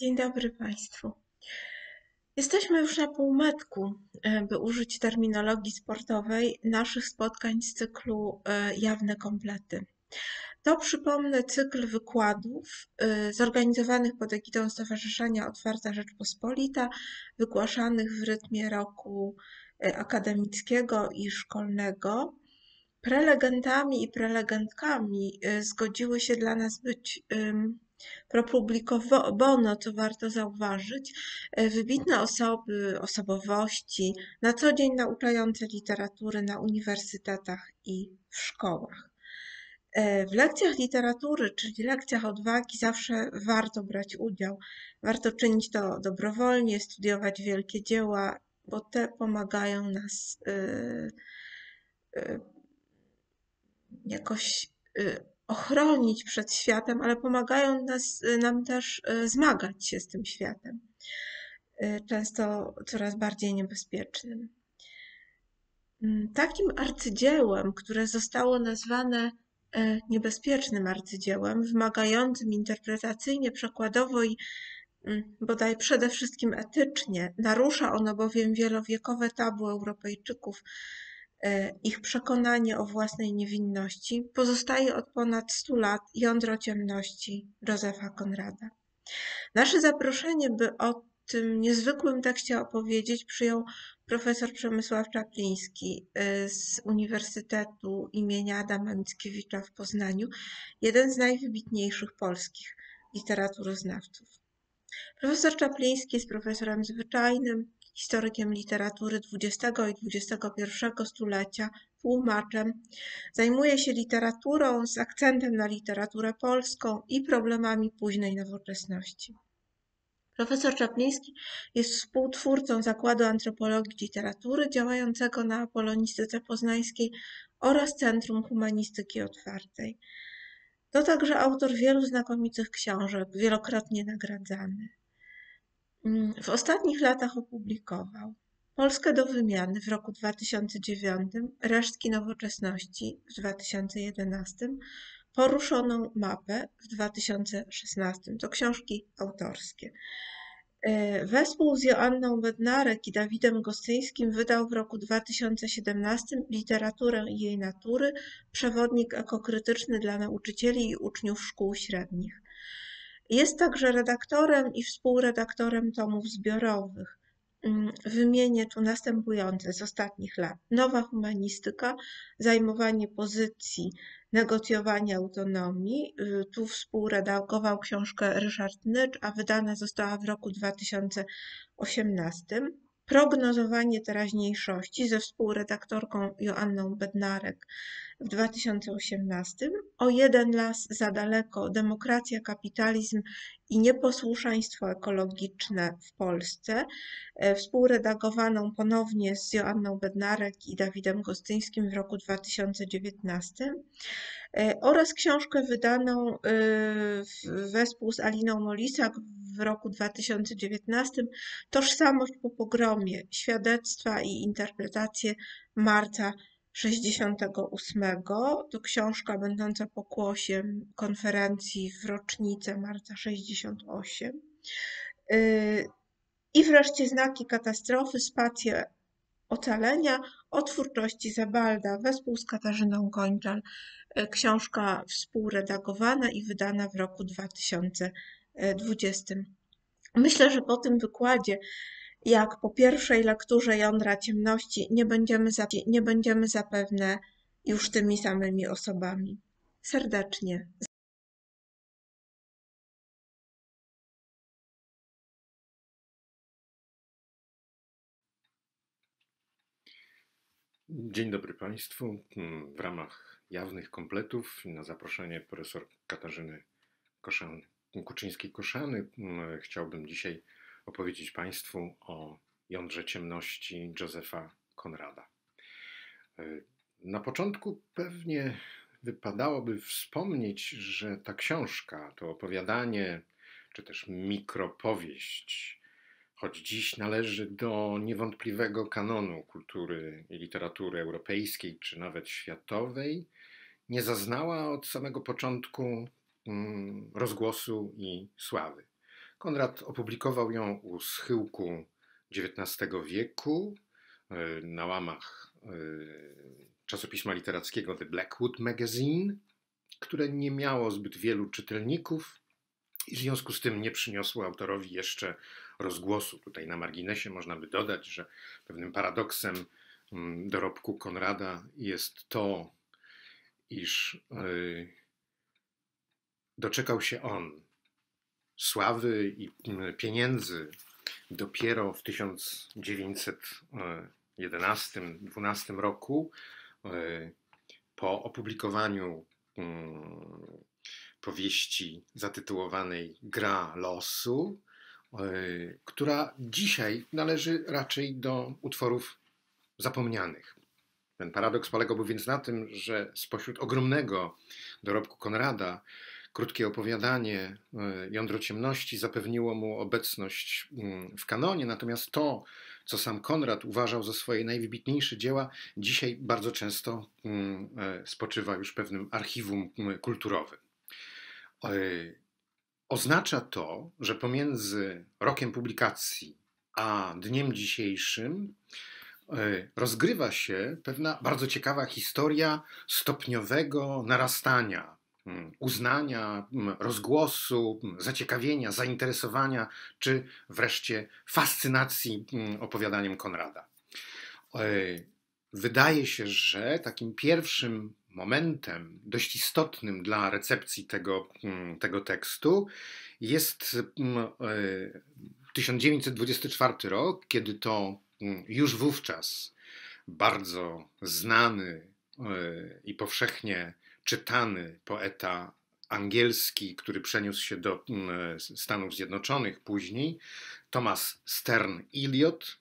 Dzień dobry Państwu. Jesteśmy już na półmetku, e, by użyć terminologii sportowej, naszych spotkań z cyklu e, Jawne Komplety. To przypomnę cykl wykładów e, zorganizowanych pod egidą Stowarzyszenia Otwarta Rzeczpospolita, wygłaszanych w rytmie roku akademickiego i szkolnego. Prelegentami i prelegentkami zgodziły się dla nas być pro bono, co warto zauważyć, e, wybitne osoby, osobowości, na co dzień nauczające literatury na uniwersytetach i w szkołach. E, w lekcjach literatury, czyli lekcjach odwagi, zawsze warto brać udział. Warto czynić to dobrowolnie, studiować wielkie dzieła, bo te pomagają nas e, jakoś ochronić przed światem, ale pomagają nas, y, nam też y, zmagać się z tym światem, y, często coraz bardziej niebezpiecznym. Mm, takim arcydziełem, które zostało nazwane niebezpiecznym arcydziełem, wymagającym interpretacyjnie, przekładowo i mm, bodaj przede wszystkim etycznie, narusza ono bowiem wielowiekowe tabu Europejczyków ich przekonanie o własnej niewinności pozostaje od ponad 100 lat jądro ciemności Józefa Konrada. Nasze zaproszenie, by o tym niezwykłym tekście opowiedzieć, przyjął profesor Przemysław Czapliński e, z Uniwersytetu imienia Adama Mickiewicza w Poznaniu, jeden z najwybitniejszych polskich literaturoznawców. Profesor Czapliński jest profesorem zwyczajnym, historykiem literatury XX i XXI stulecia, tłumaczem. Zajmuje się literaturą z akcentem na literaturę polską i problemami późnej nowoczesności. Profesor Czapliński jest współtwórcą Zakładu Antropologii Literatury działającego na Polonistyce Poznańskiej oraz Centrum Humanistyki Otwartej. To także autor wielu znakomitych książek, wielokrotnie nagradzany. Mm, w ostatnich latach opublikował Polskę do wymiany w roku 2009, Resztki Nowoczesności w 2011, Poruszoną mapę w 2016. To książki autorskie. E, wespół z Joanną Bednarek i Dawidem Gostyńskim wydał w roku 2017 Literaturę jej natury, przewodnik ekokrytyczny dla nauczycieli i uczniów szkół średnich. Jest także redaktorem i współredaktorem tomów zbiorowych. Mm, wymienię tu następujące z ostatnich lat. Nowa humanistyka, zajmowanie pozycji, negocjowanie autonomii. Y, tu współredagował książkę Ryszard Nycz, a wydana została w roku 2018. Prognozowanie teraźniejszości ze współredaktorką Joanną Bednarek w 2018, o jeden las za daleko, demokracja, kapitalizm i nieposłuszeństwo ekologiczne w Polsce, e, współredagowaną ponownie z Joanną Bednarek i Dawidem Gostyńskim w roku 2019 e, oraz książkę wydaną e, wespół z Aliną Molisak w roku 2019 Tożsamość po pogromie, świadectwa i interpretacje marca 68. To książka będąca pokłosiem konferencji w rocznicę marca 68. Y, I wreszcie znaki katastrofy, spacje ocalenia o twórczości Zabalda wespół z Katarzyną Kończal. Y, książka współredagowana i wydana w roku 2020. Myślę, że po tym wykładzie jak po pierwszej lekturze jądra ciemności nie będziemy, nie będziemy zapewne już tymi samymi osobami. Serdecznie. Dzień dobry Państwu. W ramach jawnych kompletów na zaproszenie profesor Katarzyny Koszan, Kuczyńskiej-Koszany chciałbym dzisiaj opowiedzieć Państwu o jądrze ciemności Józefa Konrada. E, na początku pewnie wypadałoby wspomnieć, że ta książka, to opowiadanie, czy też mikropowieść, choć dziś należy do niewątpliwego kanonu kultury i literatury europejskiej, czy nawet światowej, nie zaznała od samego początku mm, rozgłosu i sławy. Konrad opublikował ją u schyłku XIX wieku na łamach czasopisma literackiego The Blackwood Magazine, które nie miało zbyt wielu czytelników i w związku z tym nie przyniosło autorowi jeszcze rozgłosu. Tutaj na marginesie można by dodać, że pewnym paradoksem mm, dorobku Konrada jest to, iż y, doczekał się on sławy i mm, pieniędzy dopiero w 1911-12 roku y, po opublikowaniu mm, powieści zatytułowanej Gra losu, e, która dzisiaj należy raczej do utworów zapomnianych. Ten paradoks polegałby więc na tym, że spośród ogromnego dorobku Konrada krótkie opowiadanie e, Jądro Ciemności zapewniło mu obecność mm, w kanonie, natomiast to, co sam Konrad uważał za swoje najwybitniejsze dzieła, dzisiaj bardzo często mm, e, spoczywa już w pewnym archiwum mm, kulturowym. E, oznacza to, że pomiędzy rokiem publikacji a dniem dzisiejszym rozgrywa się pewna bardzo ciekawa historia stopniowego narastania uznania, rozgłosu, zaciekawienia, zainteresowania, czy wreszcie fascynacji opowiadaniem Konrada. E, wydaje się, że takim pierwszym momentem dość istotnym dla recepcji tego, tego tekstu jest 1924 mm, e, rok, kiedy to już wówczas bardzo znany e, i powszechnie czytany poeta angielski, który przeniósł się do Stanów Zjednoczonych później, Thomas Stern Eliot,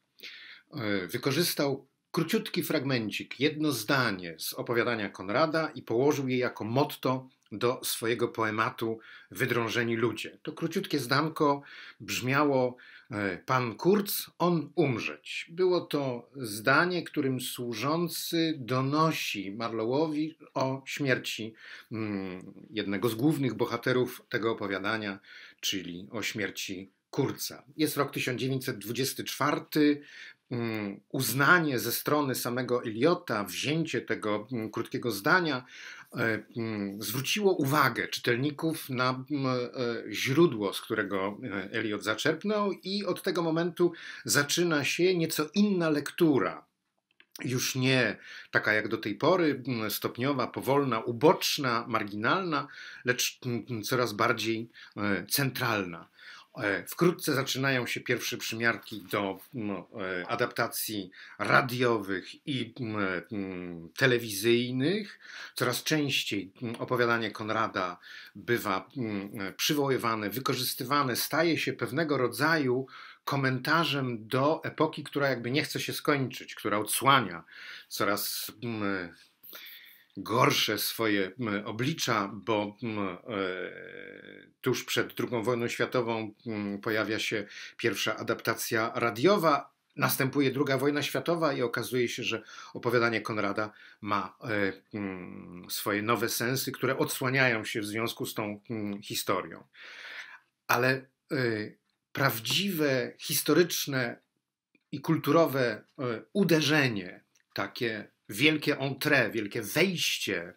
e, wykorzystał króciutki fragmencik, jedno zdanie z opowiadania Konrada i położył je jako motto do swojego poematu Wydrążeni ludzie. To króciutkie zdanko brzmiało Pan Kurz, on umrzeć. Było to zdanie, którym służący donosi Marlowowi o śmierci mm, jednego z głównych bohaterów tego opowiadania, czyli o śmierci Kurca. Jest rok 1924. Mm, uznanie ze strony samego Eliota, wzięcie tego mm, krótkiego zdania e, zwróciło uwagę czytelników na e, źródło, z którego e, Eliot zaczerpnął, i od tego momentu zaczyna się nieco inna lektura. Już nie taka jak do tej pory, stopniowa, powolna, uboczna, marginalna, lecz coraz bardziej centralna. E, wkrótce zaczynają się pierwsze przymiarki do no, e, adaptacji radiowych i telewizyjnych. Coraz częściej opowiadanie Konrada bywa przywoływane, wykorzystywane, staje się pewnego rodzaju komentarzem do epoki, która jakby nie chce się skończyć, która odsłania coraz gorsze swoje oblicza, bo e, tuż przed II wojną światową pojawia się pierwsza adaptacja radiowa, następuje II wojna światowa i okazuje się, że opowiadanie Konrada ma e, swoje nowe sensy, które odsłaniają się w związku z tą historią. Ale e, prawdziwe, historyczne i kulturowe uderzenie, takie wielkie entrée, wielkie wejście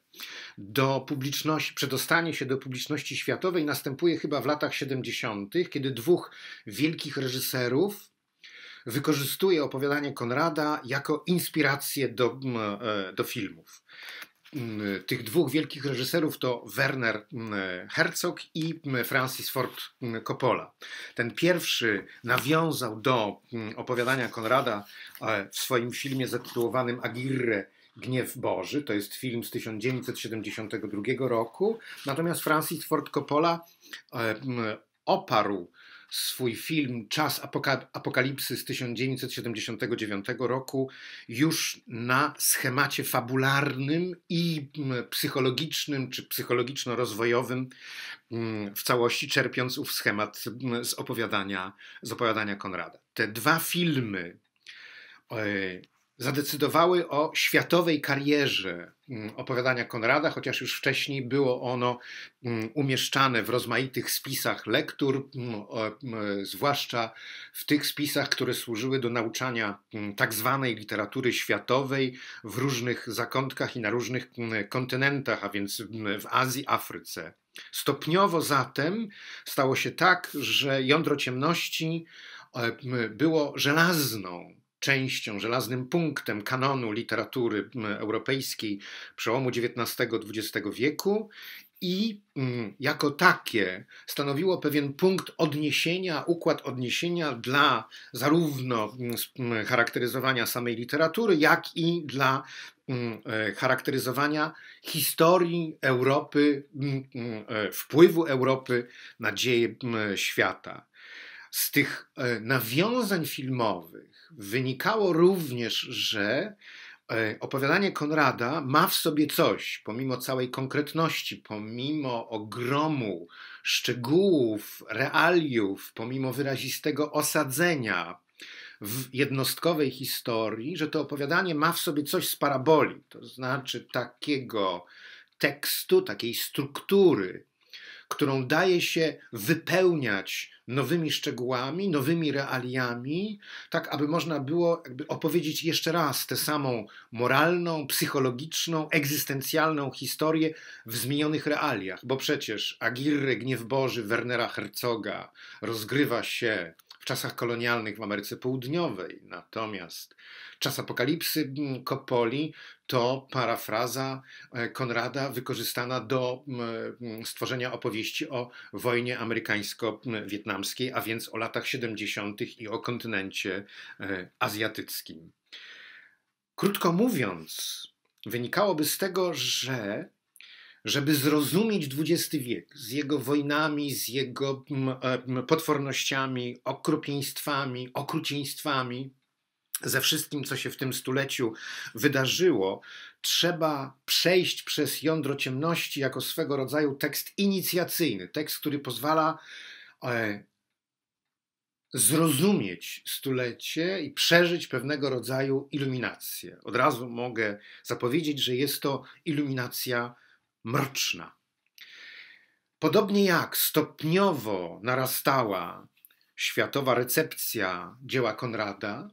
do publiczności, przedostanie się do publiczności światowej następuje chyba w latach 70., kiedy dwóch wielkich reżyserów wykorzystuje opowiadanie Konrada jako inspirację do, e, do filmów. Mm, tych dwóch wielkich reżyserów to Werner mm, Herzog i mm, Francis Ford Coppola. Ten pierwszy nawiązał do opowiadania Konrada e, w swoim filmie zatytułowanym Agirre Gniew Boży. To jest film z 1972 roku. Natomiast Francis Ford Coppola e, oparł swój film Czas Apokalipsy z 1979 roku już na schemacie fabularnym i psychologicznym czy psychologiczno-rozwojowym w całości czerpiąc ów schemat z opowiadania, z opowiadania Konrada. Te dwa filmy e, zadecydowały o światowej karierze mm, opowiadania Konrada, chociaż już wcześniej było ono mm, umieszczane w rozmaitych spisach lektur, mm, zwłaszcza w tych spisach, które służyły do nauczania tak zwanej literatury światowej w różnych zakątkach i na różnych kontynentach, a więc w Azji, Afryce. Stopniowo zatem stało się tak, że jądro ciemności e, było żelazną częścią, żelaznym punktem kanonu literatury europejskiej przełomu XIX-XX wieku i jako takie stanowiło pewien punkt odniesienia, układ odniesienia dla zarówno charakteryzowania samej literatury, jak i dla e, charakteryzowania historii Europy, e, wpływu Europy na dzieje świata. Z tych e, nawiązań filmowych wynikało również, że e, opowiadanie Konrada ma w sobie coś, pomimo całej konkretności, pomimo ogromu szczegółów, realiów, pomimo wyrazistego osadzenia w jednostkowej historii, że to opowiadanie ma w sobie coś z paraboli, to znaczy takiego tekstu, takiej struktury, którą daje się wypełniać nowymi szczegółami, nowymi realiami, tak aby można było opowiedzieć jeszcze raz tę samą moralną, psychologiczną, egzystencjalną historię w zmienionych realiach, bo przecież Agirre, Gniew Boży Wernera Herzoga rozgrywa się w czasach kolonialnych w Ameryce Południowej, natomiast Czas apokalipsy Coppoli to parafraza e, Konrada wykorzystana do stworzenia opowieści o wojnie amerykańsko-wietnamskiej, a więc o latach 70. i o kontynencie e, azjatyckim. Krótko mówiąc, wynikałoby z tego, że żeby zrozumieć XX wiek z jego wojnami, z jego e, potwornościami, okropieństwami, okrucieństwami, ze wszystkim, co się w tym stuleciu wydarzyło, trzeba przejść przez jądro ciemności jako swego rodzaju tekst inicjacyjny, tekst, który pozwala e, zrozumieć stulecie i przeżyć pewnego rodzaju iluminację. Od razu mogę zapowiedzieć, że jest to iluminacja mroczna. Podobnie jak stopniowo narastała światowa recepcja dzieła Konrada,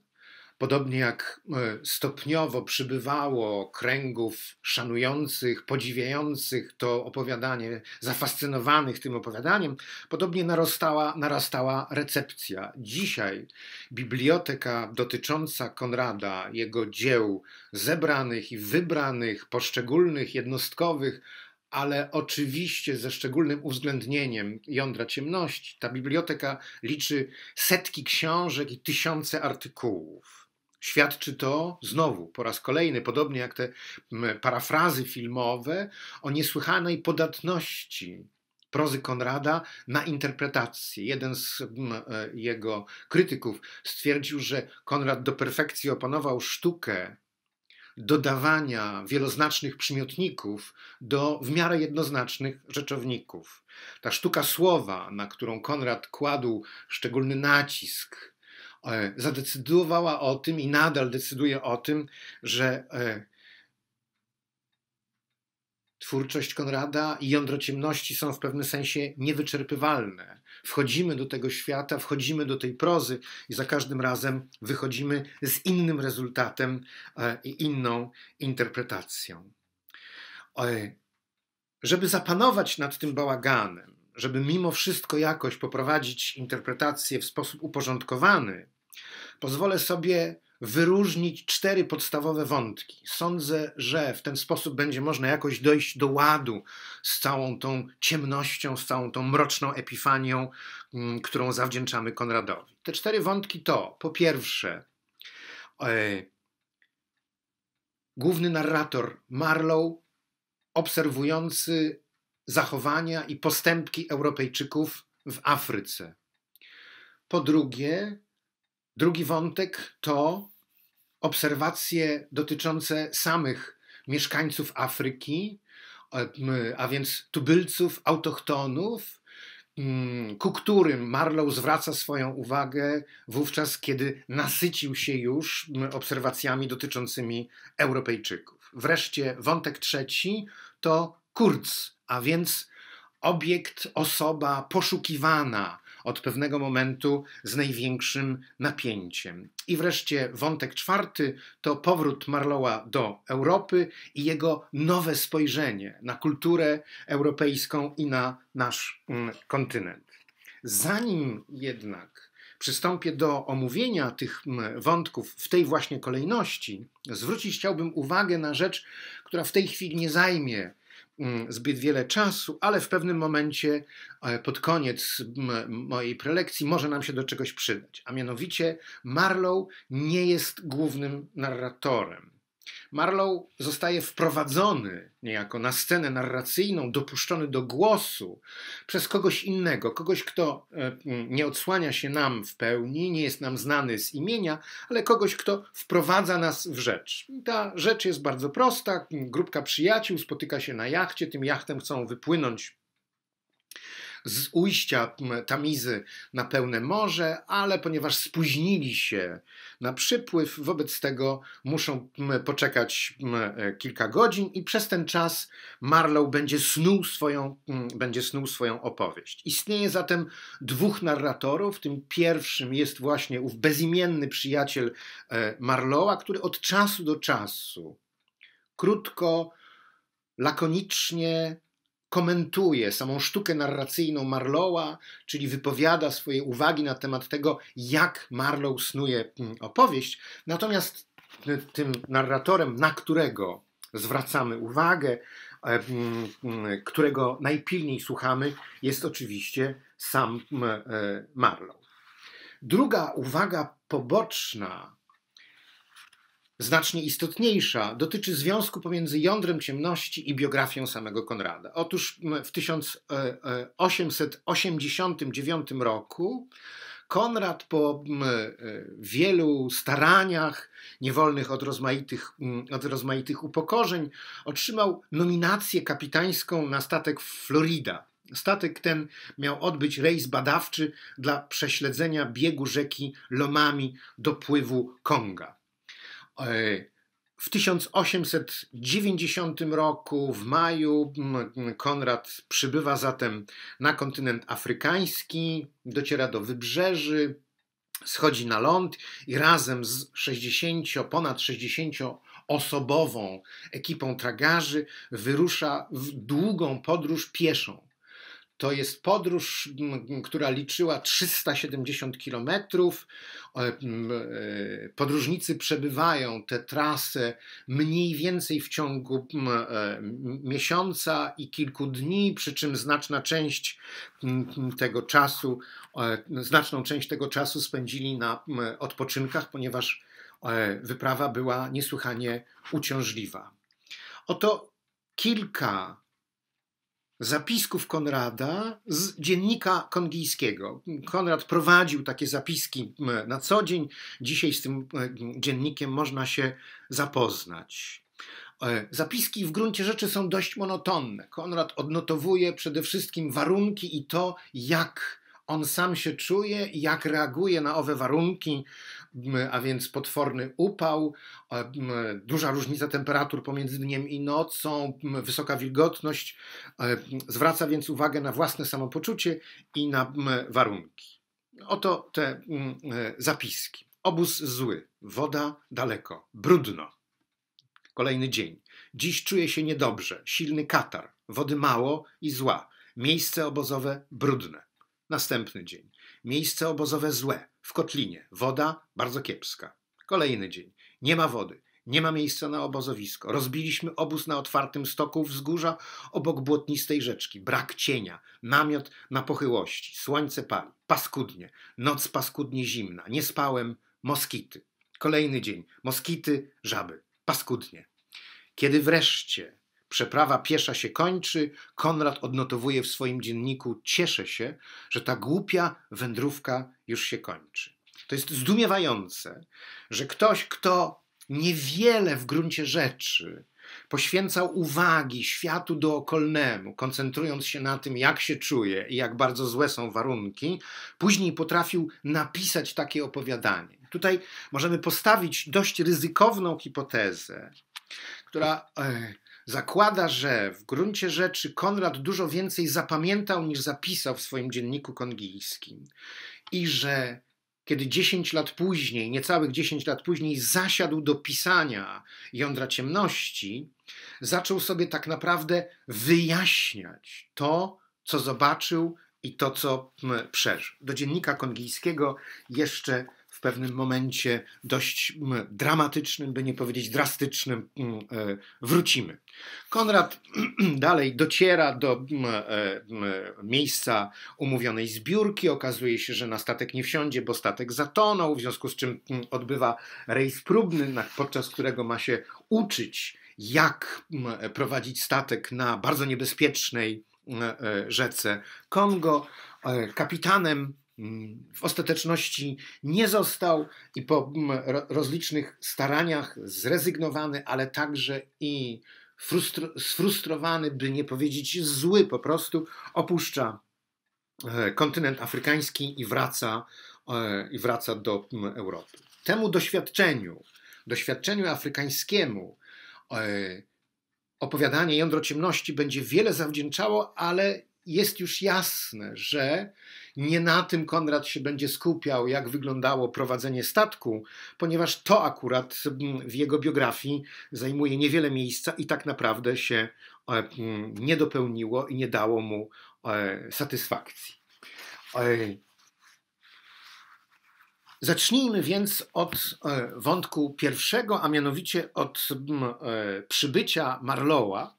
Podobnie jak e, stopniowo przybywało kręgów szanujących, podziwiających to opowiadanie, zafascynowanych tym opowiadaniem, podobnie narastała, narastała recepcja. Dzisiaj biblioteka dotycząca Konrada, jego dzieł zebranych i wybranych, poszczególnych, jednostkowych, ale oczywiście ze szczególnym uwzględnieniem jądra ciemności. Ta biblioteka liczy setki książek i tysiące artykułów. Świadczy to znowu po raz kolejny, podobnie jak te parafrazy filmowe, o niesłychanej podatności prozy Konrada na interpretację. Jeden z e, jego krytyków stwierdził, że Konrad do perfekcji opanował sztukę dodawania wieloznacznych przymiotników do w miarę jednoznacznych rzeczowników. Ta sztuka słowa, na którą Konrad kładł szczególny nacisk, zadecydowała o tym i nadal decyduje o tym, że e, twórczość Konrada i jądro ciemności są w pewnym sensie niewyczerpywalne. Wchodzimy do tego świata, wchodzimy do tej prozy i za każdym razem wychodzimy z innym rezultatem e, i inną interpretacją. Żeby zapanować nad tym bałaganem, żeby mimo wszystko jakoś poprowadzić interpretację w sposób uporządkowany, pozwolę sobie wyróżnić cztery podstawowe wątki. Sądzę, że w ten sposób będzie można jakoś dojść do ładu z całą tą ciemnością, z całą tą mroczną epifanią, mm, którą zawdzięczamy Konradowi. Te cztery wątki to po pierwsze, e, główny narrator Marlow, obserwujący zachowania i postępki Europejczyków w Afryce. Po drugie, drugi wątek to obserwacje dotyczące samych mieszkańców Afryki, a więc tubylców, autochtonów, mm, ku którym Marlow zwraca swoją uwagę wówczas, kiedy nasycił się już obserwacjami dotyczącymi Europejczyków. Wreszcie wątek trzeci to Kurz, a więc obiekt, osoba poszukiwana od pewnego momentu z największym napięciem. I wreszcie wątek czwarty to powrót Marlowa do Europy i jego nowe spojrzenie na kulturę europejską i na nasz mm, kontynent. Zanim jednak przystąpię do omówienia tych mm, wątków w tej właśnie kolejności, zwrócić chciałbym uwagę na rzecz, która w tej chwili nie zajmie zbyt wiele czasu, ale w pewnym momencie e, pod koniec mojej prelekcji może nam się do czegoś przydać. A mianowicie Marlow nie jest głównym narratorem. Marlow zostaje wprowadzony niejako na scenę narracyjną, dopuszczony do głosu przez kogoś innego, kogoś, kto e, nie odsłania się nam w pełni, nie jest nam znany z imienia, ale kogoś, kto wprowadza nas w rzecz. ta rzecz jest bardzo prosta. Grupka przyjaciół spotyka się na jachcie, tym jachtem chcą wypłynąć z ujścia Tamizy na pełne morze, ale ponieważ spóźnili się na przypływ, wobec tego muszą poczekać e, kilka godzin i przez ten czas Marlow będzie snuł swoją, będzie snuł swoją opowieść. Istnieje zatem dwóch narratorów. Tym pierwszym jest właśnie ów bezimienny przyjaciel e, Marlowa, który od czasu do czasu krótko, lakonicznie komentuje samą sztukę narracyjną Marlowa, czyli wypowiada swoje uwagi na temat tego, jak Marlow snuje mm, opowieść. Natomiast tym narratorem, na którego zwracamy uwagę, e, mm, mm, którego najpilniej słuchamy, jest oczywiście sam e, Marlow. Druga uwaga poboczna znacznie istotniejsza, dotyczy związku pomiędzy jądrem ciemności i biografią samego Konrada. Otóż w 1889 roku Konrad po e, wielu staraniach, niewolnych od rozmaitych, od rozmaitych upokorzeń, otrzymał nominację kapitańską na statek Florida. Statek ten miał odbyć rejs badawczy dla prześledzenia biegu rzeki Lomami do pływu Konga. W 1890 roku, w maju, Konrad przybywa zatem na kontynent afrykański, dociera do wybrzeży, schodzi na ląd i razem z 60, ponad 60 osobową ekipą tragarzy wyrusza w długą podróż pieszą to jest podróż, która liczyła 370 kilometrów. E, podróżnicy przebywają tę trasę mniej więcej w ciągu e, miesiąca i kilku dni, przy czym znaczna część tego czasu, e, znaczną część tego czasu spędzili na odpoczynkach, ponieważ wyprawa była niesłychanie uciążliwa. Oto kilka zapisków Konrada z dziennika kongijskiego. Konrad prowadził takie zapiski na co dzień. Dzisiaj z tym dziennikiem można się zapoznać. E, zapiski w gruncie rzeczy są dość monotonne. Konrad odnotowuje przede wszystkim warunki i to, jak on sam się czuje, jak reaguje na owe warunki, a więc potworny upał, duża różnica temperatur pomiędzy dniem i nocą, wysoka wilgotność. Zwraca więc uwagę na własne samopoczucie i na warunki. Oto te e, zapiski. Obóz zły, woda daleko, brudno. Kolejny dzień. Dziś czuję się niedobrze, silny katar, wody mało i zła. Miejsce obozowe brudne. Następny dzień. Miejsce obozowe złe. W kotlinie. Woda bardzo kiepska. Kolejny dzień. Nie ma wody. Nie ma miejsca na obozowisko. Rozbiliśmy obóz na otwartym stoku wzgórza obok błotnistej rzeczki. Brak cienia. Namiot na pochyłości. Słońce pali. Paskudnie. Noc paskudnie zimna. Nie spałem. Moskity. Kolejny dzień. Moskity, żaby. Paskudnie. Kiedy wreszcie Przeprawa piesza się kończy. Konrad odnotowuje w swoim dzienniku: Cieszę się, że ta głupia wędrówka już się kończy. To jest zdumiewające, że ktoś, kto niewiele w gruncie rzeczy poświęcał uwagi światu dookolnemu, koncentrując się na tym, jak się czuje i jak bardzo złe są warunki, później potrafił napisać takie opowiadanie. Tutaj możemy postawić dość ryzykowną hipotezę, która e, zakłada, że w gruncie rzeczy Konrad dużo więcej zapamiętał niż zapisał w swoim dzienniku kongijskim i że kiedy 10 lat później, niecałych 10 lat później, zasiadł do pisania Jądra Ciemności, zaczął sobie tak naprawdę wyjaśniać to, co zobaczył i to, co przeżył. Do dziennika kongijskiego jeszcze w pewnym momencie dość dramatycznym, by nie powiedzieć drastycznym, e, wrócimy. Konrad dalej dociera do e, miejsca umówionej zbiórki. Okazuje się, że na statek nie wsiądzie, bo statek zatonął, w związku z czym odbywa rejs próbny, podczas którego ma się uczyć, jak prowadzić statek na bardzo niebezpiecznej e, rzece Kongo. Kapitanem w ostateczności nie został i po mm, rozlicznych staraniach zrezygnowany, ale także i sfrustrowany, by nie powiedzieć zły, po prostu opuszcza e, kontynent afrykański i wraca, e, i wraca do mm, Europy. Temu doświadczeniu, doświadczeniu afrykańskiemu, e, opowiadanie Jądro Ciemności będzie wiele zawdzięczało, ale jest już jasne, że nie na tym Konrad się będzie skupiał, jak wyglądało prowadzenie statku, ponieważ to akurat mm, w jego biografii zajmuje niewiele miejsca i tak naprawdę się e, mm, nie dopełniło i nie dało mu e, satysfakcji. E, zacznijmy więc od wątku pierwszego, a mianowicie od mm, przybycia Marlowa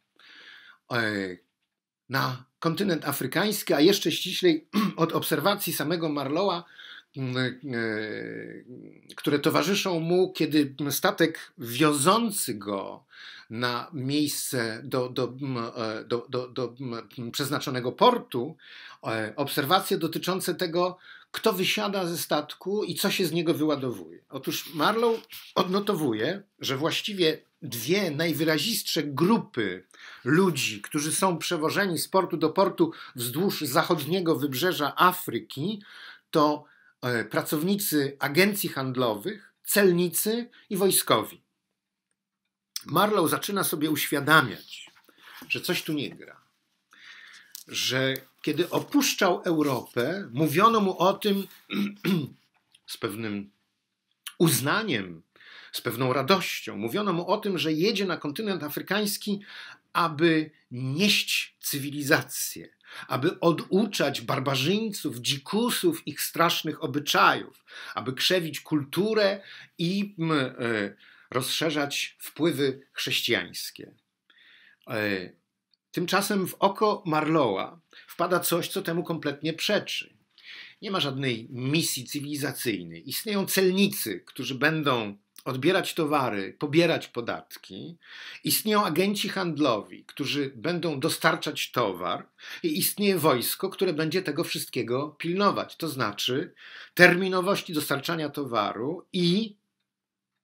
na kontynent afrykański, a jeszcze ściślej od obserwacji samego Marlowa, mm, e, które towarzyszą mu, kiedy statek wiozący go na miejsce do, do, e, do, do, do przeznaczonego portu, e, obserwacje dotyczące tego, kto wysiada ze statku i co się z niego wyładowuje. Otóż Marlow odnotowuje, że właściwie dwie najwyrazistsze grupy ludzi, którzy są przewożeni z portu do portu wzdłuż zachodniego wybrzeża Afryki, to e, pracownicy agencji handlowych, celnicy i wojskowi. Marlow zaczyna sobie uświadamiać, że coś tu nie gra. Że kiedy opuszczał Europę, mówiono mu o tym z pewnym uznaniem, z pewną radością. Mówiono mu o tym, że jedzie na kontynent afrykański, aby nieść cywilizację, aby oduczać barbarzyńców, dzikusów ich strasznych obyczajów, aby krzewić kulturę i e, rozszerzać wpływy chrześcijańskie. E, tymczasem w oko Marlowa wpada coś, co temu kompletnie przeczy. Nie ma żadnej misji cywilizacyjnej. Istnieją celnicy, którzy będą odbierać towary, pobierać podatki. Istnieją agenci handlowi, którzy będą dostarczać towar, i istnieje wojsko, które będzie tego wszystkiego pilnować. To znaczy terminowości dostarczania towaru i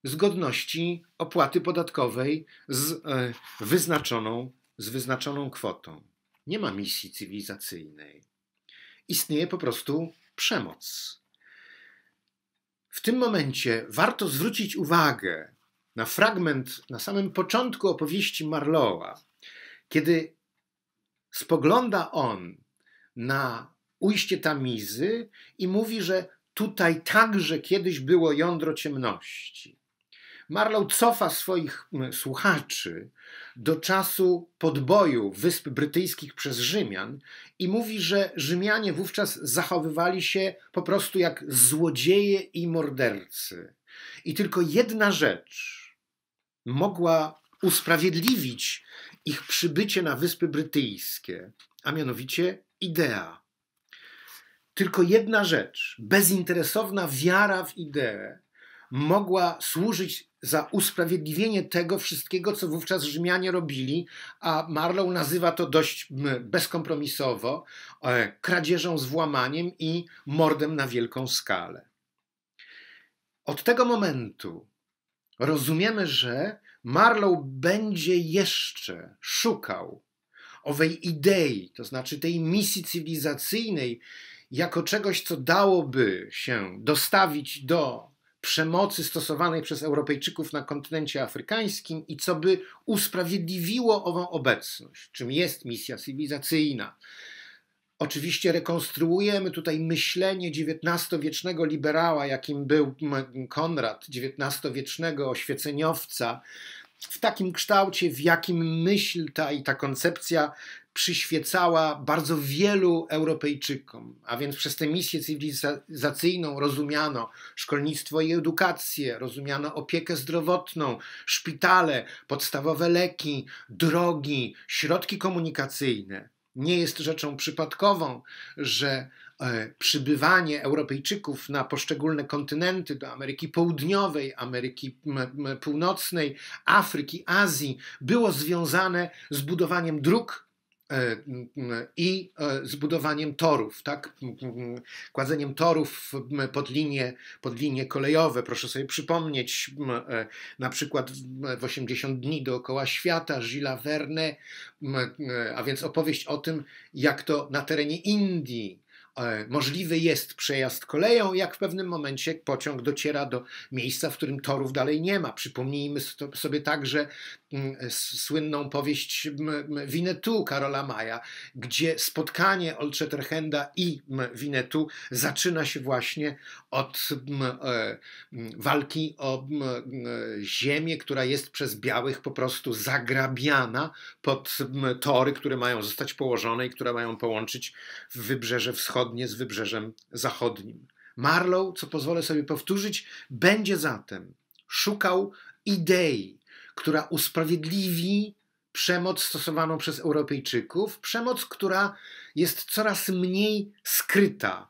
zgodności opłaty podatkowej z e, wyznaczoną, z wyznaczoną kwotą. Nie ma misji cywilizacyjnej. Istnieje po prostu przemoc. W tym momencie warto zwrócić uwagę na fragment na samym początku opowieści Marlowa, kiedy spogląda on na ujście Tamizy i mówi, że tutaj także kiedyś było jądro ciemności. Marlow cofa swoich słuchaczy do czasu podboju Wysp Brytyjskich przez Rzymian i mówi, że Rzymianie wówczas zachowywali się po prostu jak złodzieje i mordercy. I tylko jedna rzecz mogła usprawiedliwić ich przybycie na Wyspy Brytyjskie, a mianowicie idea. Tylko jedna rzecz, bezinteresowna wiara w ideę, mogła służyć za usprawiedliwienie tego wszystkiego, co wówczas Rzymianie robili, a Marlow nazywa to dość bezkompromisowo e, kradzieżą z włamaniem i mordem na wielką skalę. Od tego momentu rozumiemy, że Marlow będzie jeszcze szukał owej idei, to znaczy tej misji cywilizacyjnej, jako czegoś, co dałoby się dostawić do przemocy stosowanej przez Europejczyków na kontynencie afrykańskim i co by usprawiedliwiło ową obecność, czym jest misja cywilizacyjna. Oczywiście rekonstruujemy tutaj myślenie XIX-wiecznego liberała, jakim był Konrad, XIX-wiecznego oświeceniowca, w takim kształcie, w jakim myśl ta i ta koncepcja przyświecała bardzo wielu Europejczykom, a więc przez tę misję cywilizacyjną rozumiano szkolnictwo i edukację, rozumiano opiekę zdrowotną, szpitale, podstawowe leki, drogi, środki komunikacyjne. Nie jest rzeczą przypadkową, że E, przybywanie Europejczyków na poszczególne kontynenty, do Ameryki Południowej, Ameryki Północnej, Afryki, Azji, było związane z budowaniem dróg i e, zbudowaniem torów, tak? kładzeniem torów pod linie, pod linie kolejowe. Proszę sobie przypomnieć na przykład w 80 dni dookoła świata Gilles Verne, a więc opowieść o tym, jak to na terenie Indii E, możliwy jest przejazd koleją, jak w pewnym momencie pociąg dociera do miejsca, w którym torów dalej nie ma. Przypomnijmy sobie także mm, słynną powieść Winnetou Karola Maja, gdzie spotkanie Old i Winnetou zaczyna się właśnie od e, walki o ziemię, która jest przez białych po prostu zagrabiana pod tory, które mają zostać położone i które mają połączyć wybrzeże wschodnie zgodnie z wybrzeżem zachodnim. Marlow, co pozwolę sobie powtórzyć, będzie zatem szukał idei, która usprawiedliwi przemoc stosowaną przez Europejczyków, przemoc, która jest coraz mniej skryta.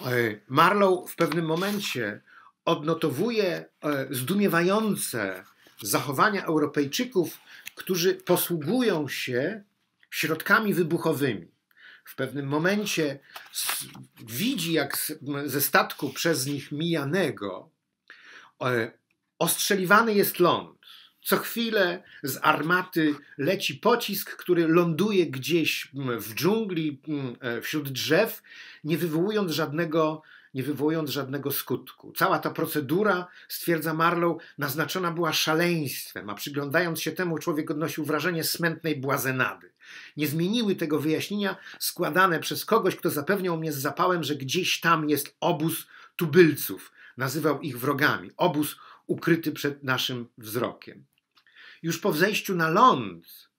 E, Marlow w pewnym momencie odnotowuje e, zdumiewające zachowania Europejczyków, którzy posługują się środkami wybuchowymi w pewnym momencie widzi, jak ze statku przez nich mijanego e, ostrzeliwany jest ląd. Co chwilę z armaty leci pocisk, który ląduje gdzieś w dżungli, e, wśród drzew, nie wywołując żadnego nie wywołując żadnego skutku. Cała ta procedura, stwierdza Marlow, naznaczona była szaleństwem, a przyglądając się temu, człowiek odnosił wrażenie smętnej błazenady. Nie zmieniły tego wyjaśnienia składane przez kogoś, kto zapewniał mnie z zapałem, że gdzieś tam jest obóz tubylców. Nazywał ich wrogami. Obóz ukryty przed naszym wzrokiem. Już po wzejściu na ląd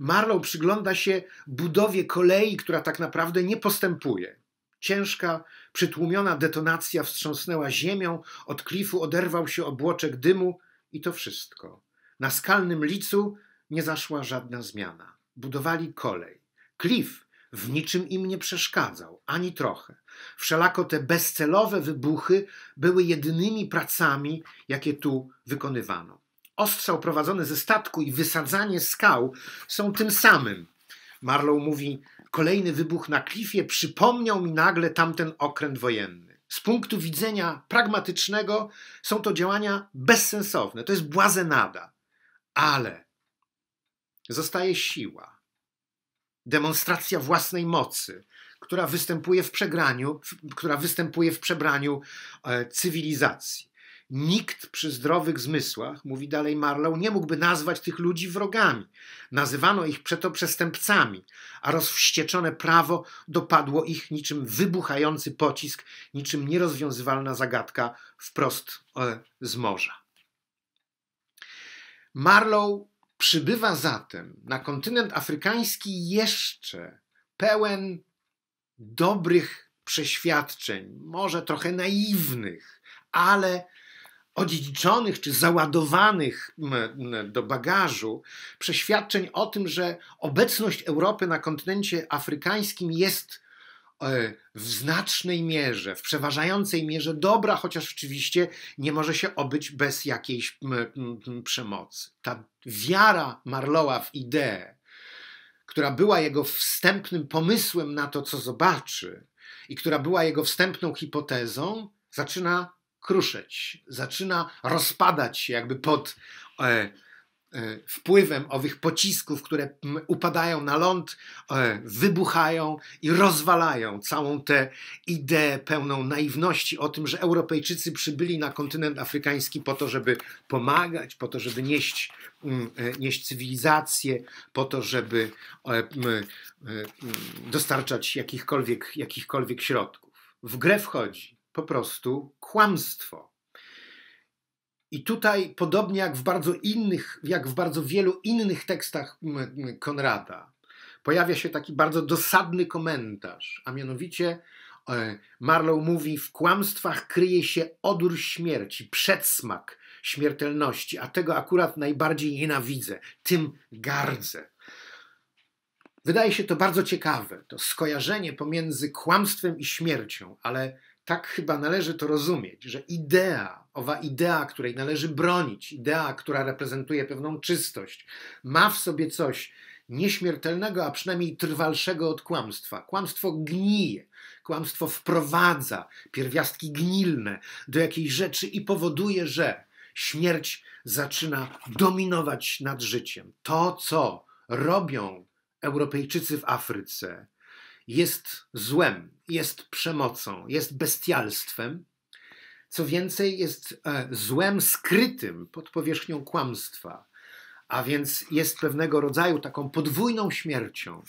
Marlow przygląda się budowie kolei, która tak naprawdę nie postępuje. Ciężka, przytłumiona detonacja wstrząsnęła ziemią, od klifu oderwał się obłoczek dymu i to wszystko. Na skalnym licu nie zaszła żadna zmiana. Budowali kolej. Klif w niczym im nie przeszkadzał, ani trochę. Wszelako te bezcelowe wybuchy były jedynymi pracami, jakie tu wykonywano. Ostrzał prowadzony ze statku i wysadzanie skał są tym samym. Marlow mówi: Kolejny wybuch na klifie przypomniał mi nagle tamten okręt wojenny. Z punktu widzenia pragmatycznego są to działania bezsensowne, to jest błazenada. Ale zostaje siła, demonstracja własnej mocy, która występuje w przegraniu, która występuje w przebraniu e, cywilizacji. Nikt przy zdrowych zmysłach, mówi dalej Marlow, nie mógłby nazwać tych ludzi wrogami. Nazywano ich przeto przestępcami, a rozwścieczone prawo dopadło ich niczym wybuchający pocisk, niczym nierozwiązywalna zagadka wprost e, z morza. Marlow przybywa zatem na kontynent afrykański jeszcze pełen dobrych przeświadczeń, może trochę naiwnych, ale odziedziczonych czy załadowanych do bagażu przeświadczeń o tym, że obecność Europy na kontynencie afrykańskim jest w znacznej mierze, w przeważającej mierze dobra, chociaż oczywiście nie może się obyć bez jakiejś przemocy. Ta wiara Marlowa w ideę, która była jego wstępnym pomysłem na to, co zobaczy, i która była jego wstępną hipotezą, zaczyna kruszeć, zaczyna rozpadać się jakby pod e, E, wpływem owych pocisków, które upadają na ląd, e, wybuchają i rozwalają całą tę ideę pełną naiwności o tym, że Europejczycy przybyli na kontynent afrykański po to, żeby pomagać, po to, żeby nieść, e, nieść cywilizację, po to, żeby dostarczać jakichkolwiek, jakichkolwiek środków. W grę wchodzi po prostu kłamstwo i tutaj, podobnie jak w bardzo innych, jak w bardzo wielu innych tekstach Konrada, pojawia się taki bardzo dosadny komentarz, a mianowicie e, Marlow mówi: W kłamstwach kryje się odór śmierci, przedsmak śmiertelności, a tego akurat najbardziej nienawidzę, tym gardzę. Wydaje się to bardzo ciekawe, to skojarzenie pomiędzy kłamstwem i śmiercią, ale tak chyba należy to rozumieć, że idea, owa idea, której należy bronić, idea, która reprezentuje pewną czystość, ma w sobie coś nieśmiertelnego, a przynajmniej trwalszego od kłamstwa. Kłamstwo gnije, kłamstwo wprowadza pierwiastki gnilne do jakiejś rzeczy i powoduje, że śmierć zaczyna dominować nad życiem. To, co robią Europejczycy w Afryce, jest złem, jest przemocą, jest bestialstwem. Co więcej, jest e, złem skrytym pod powierzchnią kłamstwa, a więc jest pewnego rodzaju taką podwójną śmiercią.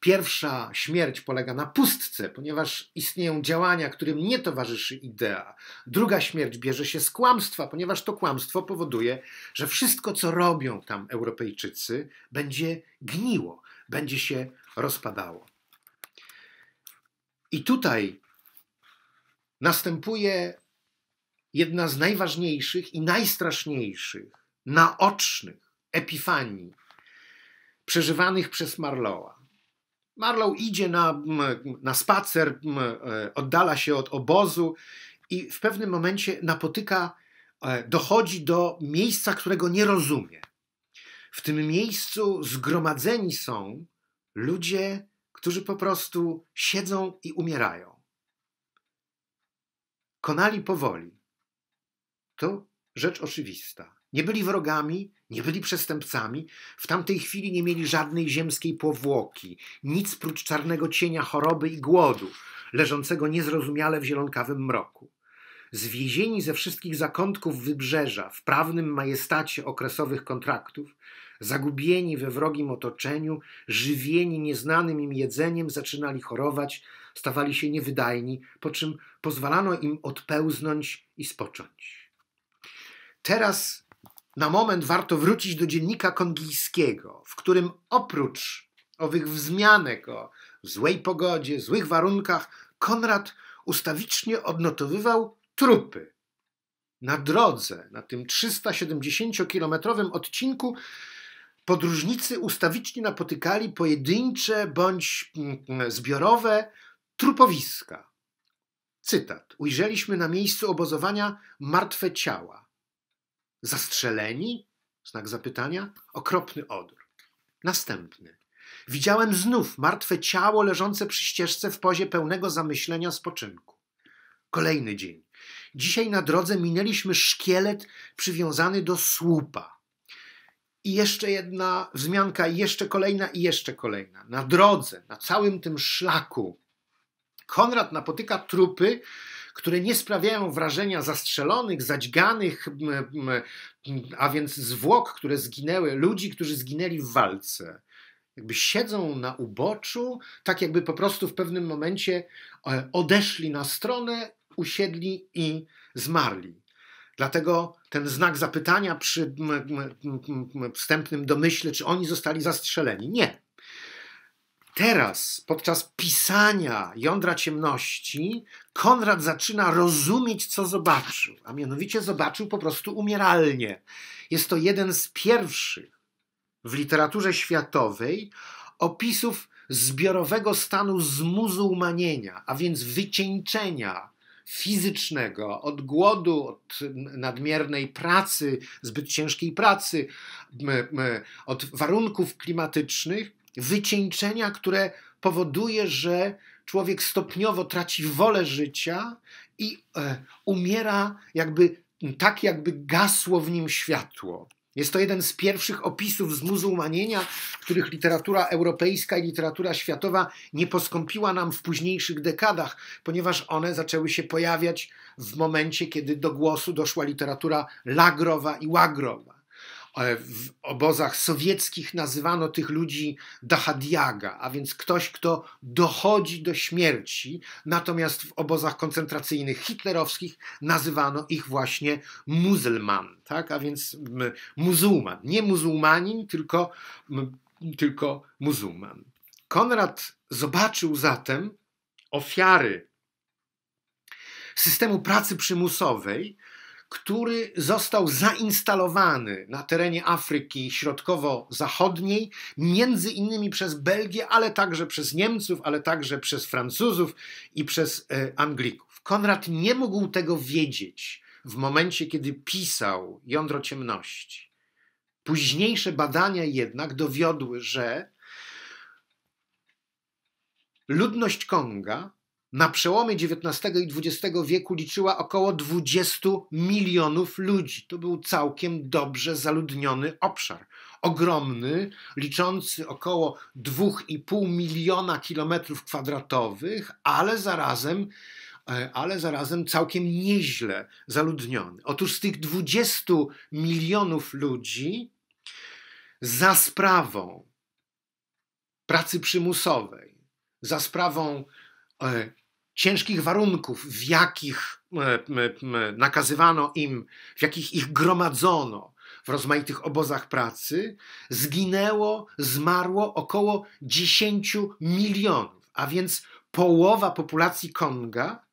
Pierwsza śmierć polega na pustce, ponieważ istnieją działania, którym nie towarzyszy idea. Druga śmierć bierze się z kłamstwa, ponieważ to kłamstwo powoduje, że wszystko, co robią tam Europejczycy, będzie gniło, będzie się rozpadało. I tutaj następuje jedna z najważniejszych i najstraszniejszych, naocznych epifanii przeżywanych przez Marlowa. Marlow idzie na, na spacer, e, oddala się od obozu i w pewnym momencie napotyka, e, dochodzi do miejsca, którego nie rozumie. W tym miejscu zgromadzeni są ludzie którzy po prostu siedzą i umierają. Konali powoli. To rzecz oczywista. Nie byli wrogami, nie byli przestępcami, w tamtej chwili nie mieli żadnej ziemskiej powłoki, nic prócz czarnego cienia choroby i głodu, leżącego niezrozumiale w zielonkawym mroku. Zwiezieni ze wszystkich zakątków wybrzeża w prawnym majestacie okresowych kontraktów, Zagubieni we wrogim otoczeniu, żywieni nieznanym im jedzeniem, zaczynali chorować, stawali się niewydajni, po czym pozwalano im odpełznąć i spocząć. Teraz na moment warto wrócić do dziennika kongijskiego, w którym oprócz owych wzmianek o złej pogodzie, złych warunkach, Konrad ustawicznie odnotowywał trupy. Na drodze, na tym 370-kilometrowym odcinku, podróżnicy ustawicznie napotykali pojedyncze bądź mm, zbiorowe trupowiska. Cytat. Ujrzeliśmy na miejscu obozowania martwe ciała. Zastrzeleni? Znak zapytania. Okropny odór. Następny. Widziałem znów martwe ciało leżące przy ścieżce w pozie pełnego zamyślenia spoczynku. Kolejny dzień. Dzisiaj na drodze minęliśmy szkielet przywiązany do słupa. I jeszcze jedna wzmianka, i jeszcze kolejna, i jeszcze kolejna. Na drodze, na całym tym szlaku, Konrad napotyka trupy, które nie sprawiają wrażenia zastrzelonych, zadźganych, a więc zwłok, które zginęły, ludzi, którzy zginęli w walce. Jakby siedzą na uboczu, tak jakby po prostu w pewnym momencie e, odeszli na stronę, usiedli i zmarli. Dlatego ten znak zapytania przy wstępnym domyśle, czy oni zostali zastrzeleni. Nie. Teraz, podczas pisania jądra ciemności, Konrad zaczyna rozumieć, co zobaczył, a mianowicie zobaczył po prostu umieralnie. Jest to jeden z pierwszych w literaturze światowej opisów zbiorowego stanu zmuzułmanienia, a więc wycieńczenia, fizycznego, od głodu, od nadmiernej pracy, zbyt ciężkiej pracy, od warunków klimatycznych, wycieńczenia, które powoduje, że człowiek stopniowo traci wolę życia i umiera jakby tak, jakby gasło w nim światło. Jest to jeden z pierwszych opisów zmuzułmanienia, których literatura europejska i literatura światowa nie poskąpiła nam w późniejszych dekadach, ponieważ one zaczęły się pojawiać w momencie, kiedy do głosu doszła literatura lagrowa i łagrowa. W obozach sowieckich nazywano tych ludzi dahadiaga, a więc ktoś, kto dochodzi do śmierci, natomiast w obozach koncentracyjnych hitlerowskich nazywano ich właśnie muzelman, tak? a więc muzułman. Nie muzułmanin, tylko, tylko muzułman. Konrad zobaczył zatem ofiary systemu pracy przymusowej, który został zainstalowany na terenie Afryki Środkowo-Zachodniej, między innymi przez Belgię, ale także przez Niemców, ale także przez Francuzów i przez e, Anglików. Konrad nie mógł tego wiedzieć w momencie, kiedy pisał Jądro Ciemności. Późniejsze badania jednak dowiodły, że ludność Konga na przełomie XIX i XX wieku liczyła około 20 milionów ludzi. To był całkiem dobrze zaludniony obszar. Ogromny, liczący około 2,5 miliona kilometrów kwadratowych, ale zarazem e, ale zarazem całkiem nieźle zaludniony. Otóż z tych 20 milionów ludzi za sprawą pracy przymusowej, za sprawą e, ciężkich warunków, w jakich nakazywano im, w jakich ich gromadzono w rozmaitych obozach pracy, zginęło, zmarło około 10 milionów, a więc połowa populacji Konga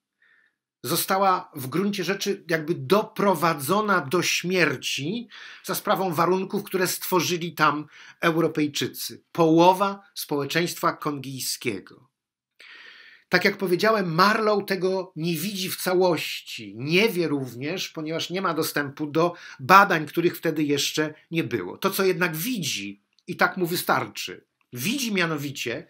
została w gruncie rzeczy jakby doprowadzona do śmierci za sprawą warunków, które stworzyli tam Europejczycy. Połowa społeczeństwa kongijskiego. Tak jak powiedziałem, Marlow tego nie widzi w całości. Nie wie również, ponieważ nie ma dostępu do badań, których wtedy jeszcze nie było. To, co jednak widzi, i tak mu wystarczy. Widzi mianowicie,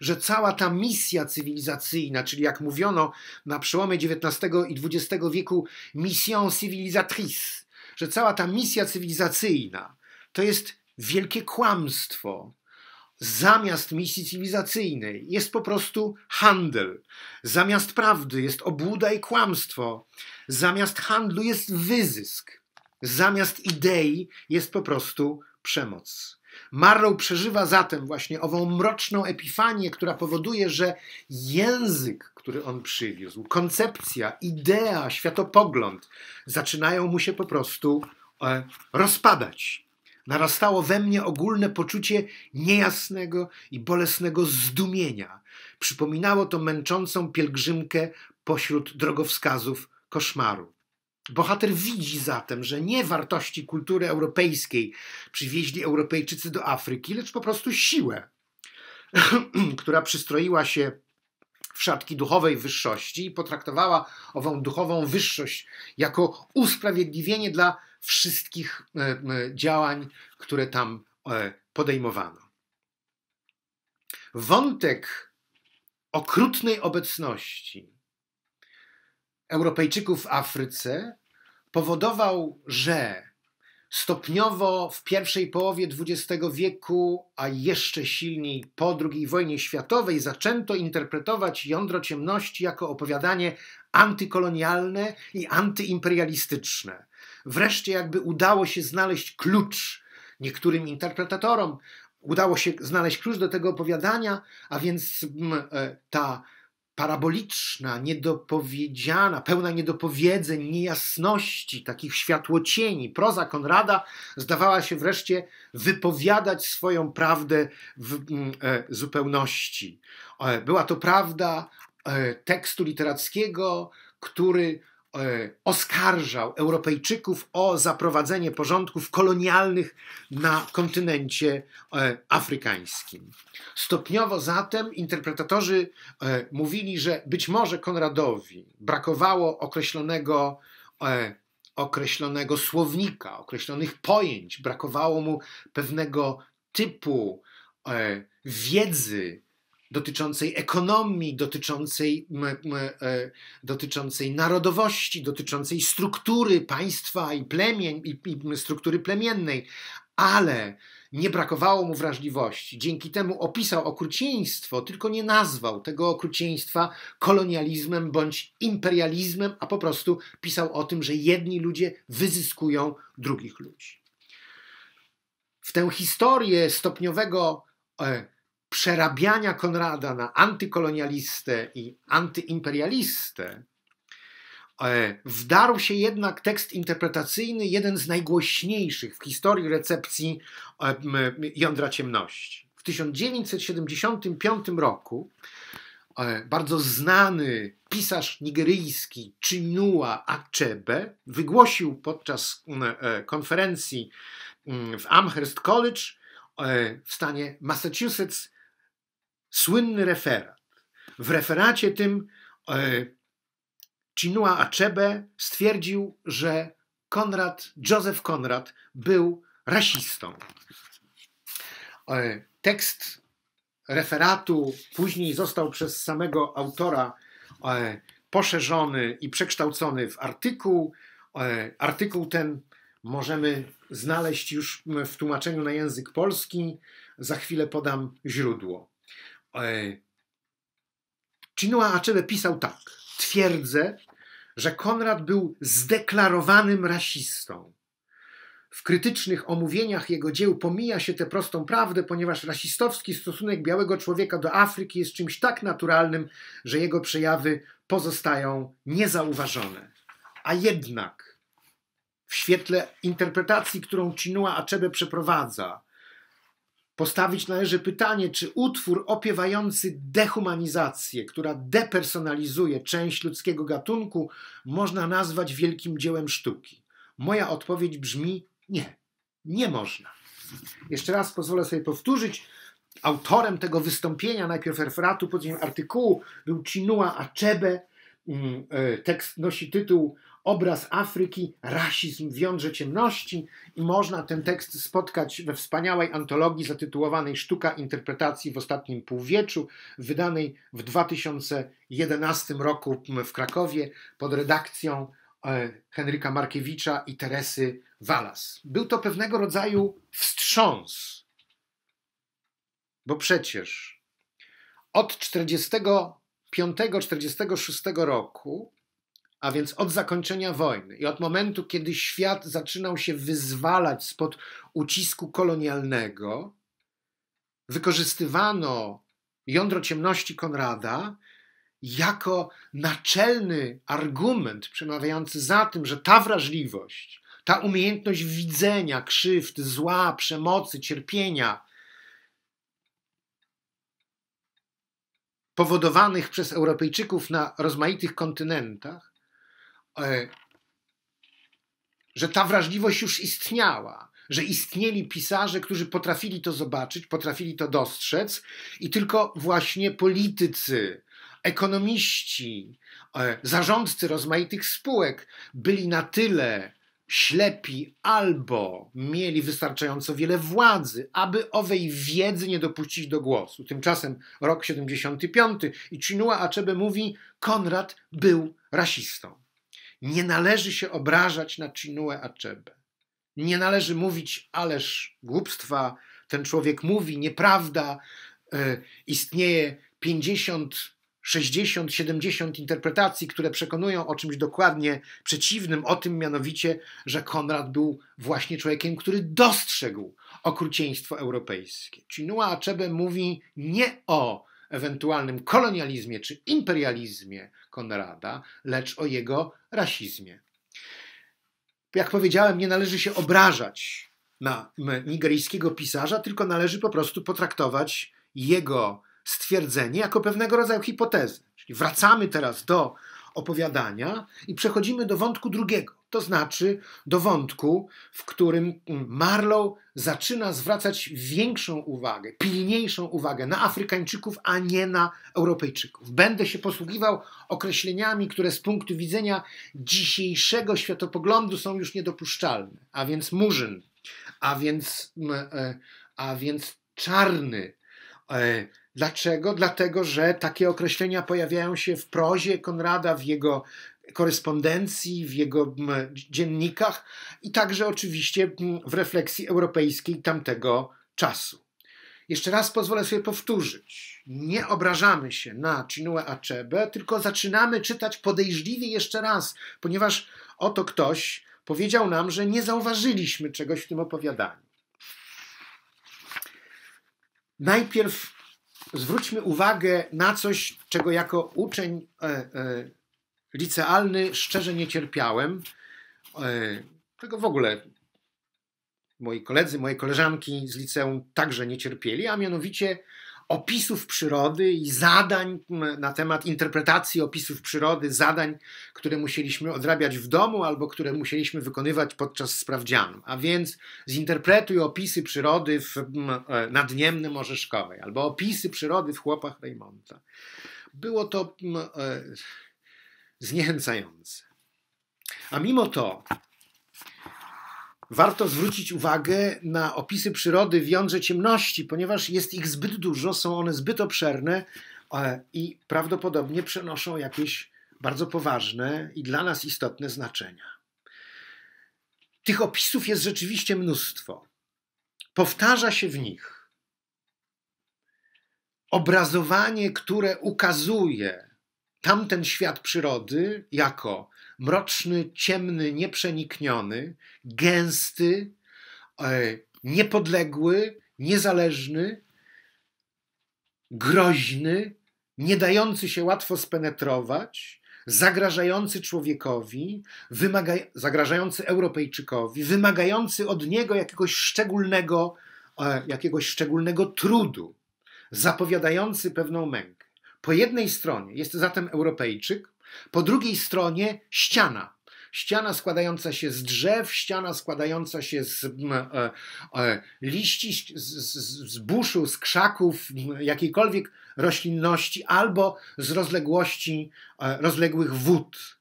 że cała ta misja cywilizacyjna, czyli jak mówiono na przełomie XIX i XX wieku, mission civilisatrice, że cała ta misja cywilizacyjna to jest wielkie kłamstwo, zamiast misji cywilizacyjnej jest po prostu handel. Zamiast prawdy jest obłuda i kłamstwo. Zamiast handlu jest wyzysk. Zamiast idei jest po prostu przemoc. Marlow przeżywa zatem właśnie ową mroczną epifanię, która powoduje, że język, który on przywiózł, koncepcja, idea, światopogląd zaczynają mu się po prostu e, rozpadać narastało we mnie ogólne poczucie niejasnego i bolesnego zdumienia. Przypominało to męczącą pielgrzymkę pośród drogowskazów koszmaru. Bohater widzi zatem, że nie wartości kultury europejskiej przywieźli Europejczycy do Afryki, lecz po prostu siłę, która przystroiła się w szatki duchowej wyższości i potraktowała ową duchową wyższość jako usprawiedliwienie dla wszystkich e, e, działań, które tam e, podejmowano. Wątek okrutnej obecności Europejczyków w Afryce powodował, że stopniowo w pierwszej połowie XX wieku, a jeszcze silniej po II wojnie światowej, zaczęto interpretować jądro ciemności jako opowiadanie antykolonialne i antyimperialistyczne. Wreszcie jakby udało się znaleźć klucz niektórym interpretatorom, udało się znaleźć klucz do tego opowiadania, a więc e, ta paraboliczna, niedopowiedziana, pełna niedopowiedzeń, niejasności, takich światłocieni. Proza Konrada zdawała się wreszcie wypowiadać swoją prawdę w e, zupełności. E, była to prawda tekstu literackiego, który oskarżał Europejczyków o zaprowadzenie porządków kolonialnych na kontynencie e, afrykańskim. Stopniowo zatem interpretatorzy e, mówili, że być może Konradowi brakowało określonego, określonego słownika, określonych pojęć, brakowało mu pewnego typu wiedzy dotyczącej ekonomii, dotyczącej, e, dotyczącej narodowości, dotyczącej struktury państwa i plemień, i, i struktury plemiennej, ale nie brakowało mu wrażliwości. Dzięki temu opisał okrucieństwo, tylko nie nazwał tego okrucieństwa kolonializmem bądź imperializmem, a po prostu pisał o tym, że jedni ludzie wyzyskują drugich ludzi. W tę historię stopniowego e, przerabiania Konrada na antykolonialistę i antyimperialistę e, wdarł się jednak tekst interpretacyjny, jeden z najgłośniejszych w historii recepcji e, jądra ciemności. W 1975 roku e, bardzo znany pisarz nigeryjski Chinua Achebe wygłosił podczas konferencji w Amherst College w stanie Massachusetts słynny referat. W referacie tym e, Chinua Achebe stwierdził, że Konrad, Joseph Konrad był rasistą. E, tekst referatu później został przez samego autora e, poszerzony i przekształcony w artykuł. Artykuł ten możemy znaleźć już w tłumaczeniu na język polski. Za chwilę podam źródło. Chinua Achebe pisał tak. Twierdzę, że Konrad był zdeklarowanym rasistą. W krytycznych omówieniach jego dzieł pomija się tę prostą prawdę, ponieważ rasistowski stosunek białego człowieka do Afryki jest czymś tak naturalnym, że jego przejawy pozostają niezauważone. A jednak w świetle interpretacji, którą Chinua Achebe przeprowadza, Postawić należy pytanie, czy utwór opiewający dehumanizację, która depersonalizuje część ludzkiego gatunku, można nazwać wielkim dziełem sztuki. Moja odpowiedź brzmi nie, nie można. Jeszcze raz pozwolę sobie powtórzyć. Autorem tego wystąpienia, najpierw referatu, później artykułu, był Chinua Achebe. Mm, e, tekst nosi tytuł obraz Afryki, rasizm w jądrze ciemności i można ten tekst spotkać we wspaniałej antologii zatytułowanej Sztuka interpretacji w ostatnim półwieczu, wydanej w 2011 roku w Krakowie pod redakcją e, Henryka Markiewicza i Teresy Walas. Był to pewnego rodzaju wstrząs, bo przecież od 45-46 roku a więc od zakończenia wojny i od momentu, kiedy świat zaczynał się wyzwalać spod ucisku kolonialnego, wykorzystywano jądro ciemności Konrada jako naczelny argument przemawiający za tym, że ta wrażliwość, ta umiejętność widzenia krzywd, zła, przemocy, cierpienia, powodowanych przez Europejczyków na rozmaitych kontynentach, że ta wrażliwość już istniała, że istnieli pisarze, którzy potrafili to zobaczyć, potrafili to dostrzec, i tylko właśnie politycy, ekonomiści, e, zarządcy rozmaitych spółek byli na tyle ślepi albo mieli wystarczająco wiele władzy, aby owej wiedzy nie dopuścić do głosu. Tymczasem rok 75 i Chinua Achebe mówi, Konrad był rasistą. Nie należy się obrażać na Chinue Achebe. Nie należy mówić, ależ głupstwa, ten człowiek mówi, nieprawda, e, istnieje 50, 60, 70 interpretacji, które przekonują o czymś dokładnie przeciwnym, o tym mianowicie, że Konrad był właśnie człowiekiem, który dostrzegł okrucieństwo europejskie. Chinua Achebe mówi nie o ewentualnym kolonializmie czy imperializmie Konrada, lecz o jego rasizmie. Jak powiedziałem, nie należy się obrażać na nigeryjskiego pisarza, tylko należy po prostu potraktować jego stwierdzenie jako pewnego rodzaju hipotezę. Czyli wracamy teraz do opowiadania i przechodzimy do wątku drugiego, to znaczy do wątku, w którym Marlow zaczyna zwracać większą uwagę, pilniejszą uwagę na Afrykańczyków, a nie na Europejczyków. Będę się posługiwał określeniami, które z punktu widzenia dzisiejszego światopoglądu są już niedopuszczalne, a więc murzyn, a więc, e, a więc czarny, e, Dlaczego? Dlatego, że takie określenia pojawiają się w prozie Konrada, w jego korespondencji, w jego dziennikach i także oczywiście w refleksji europejskiej tamtego czasu. Jeszcze raz pozwolę sobie powtórzyć. Nie obrażamy się na Chinua Achebe, tylko zaczynamy czytać podejrzliwie jeszcze raz, ponieważ oto ktoś powiedział nam, że nie zauważyliśmy czegoś w tym opowiadaniu. Najpierw zwróćmy uwagę na coś, czego jako uczeń e, e, licealny szczerze nie cierpiałem. E, tego w ogóle moi koledzy, moje koleżanki z liceum także nie cierpieli, a mianowicie opisów przyrody i zadań na temat interpretacji opisów przyrody, zadań, które musieliśmy odrabiać w domu albo które musieliśmy wykonywać podczas sprawdzianu. A więc zinterpretuj opisy przyrody w, e, na Dniemnym Orzeszkowej albo opisy przyrody w Chłopach Reymonta. Było to e, zniechęcające. A mimo to warto zwrócić uwagę na opisy przyrody w jądrze ciemności, ponieważ jest ich zbyt dużo, są one zbyt obszerne e, i prawdopodobnie przenoszą jakieś bardzo poważne i dla nas istotne znaczenia. Tych opisów jest rzeczywiście mnóstwo. Powtarza się w nich obrazowanie, które ukazuje tamten świat przyrody jako mroczny, ciemny, nieprzenikniony, gęsty, e, niepodległy, niezależny, groźny, nie dający się łatwo spenetrować, zagrażający człowiekowi, wymaga, zagrażający Europejczykowi, wymagający od niego jakiegoś szczególnego, e, jakiegoś szczególnego trudu, zapowiadający pewną mękę. Po jednej stronie jest zatem Europejczyk, po drugiej stronie ściana. Ściana składająca się z drzew, ściana składająca się z e, e, liści, z, z, buszu, z krzaków, jakiejkolwiek roślinności, albo z rozległości e, rozległych wód.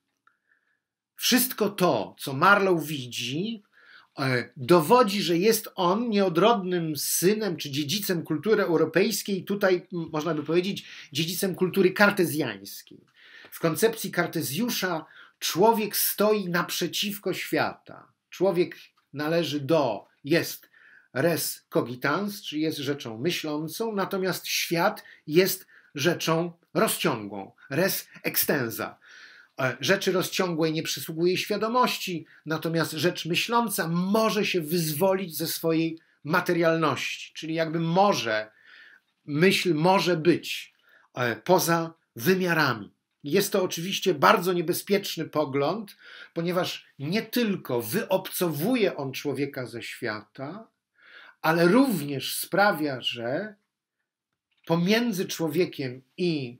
Wszystko to, co Marlow widzi, dowodzi, że jest on nieodrodnym synem czy dziedzicem kultury europejskiej, tutaj można by powiedzieć dziedzicem kultury kartezjańskiej. W koncepcji Kartezjusza człowiek stoi naprzeciwko świata. Człowiek należy do, jest res cogitans, czyli jest rzeczą myślącą, natomiast świat jest rzeczą rozciągłą, res extensa. E, rzeczy rozciągłej nie przysługuje świadomości, natomiast rzecz myśląca może się wyzwolić ze swojej materialności, czyli jakby może, myśl może być e, poza wymiarami. Jest to oczywiście bardzo niebezpieczny pogląd, ponieważ nie tylko wyobcowuje on człowieka ze świata, ale również sprawia, że pomiędzy człowiekiem i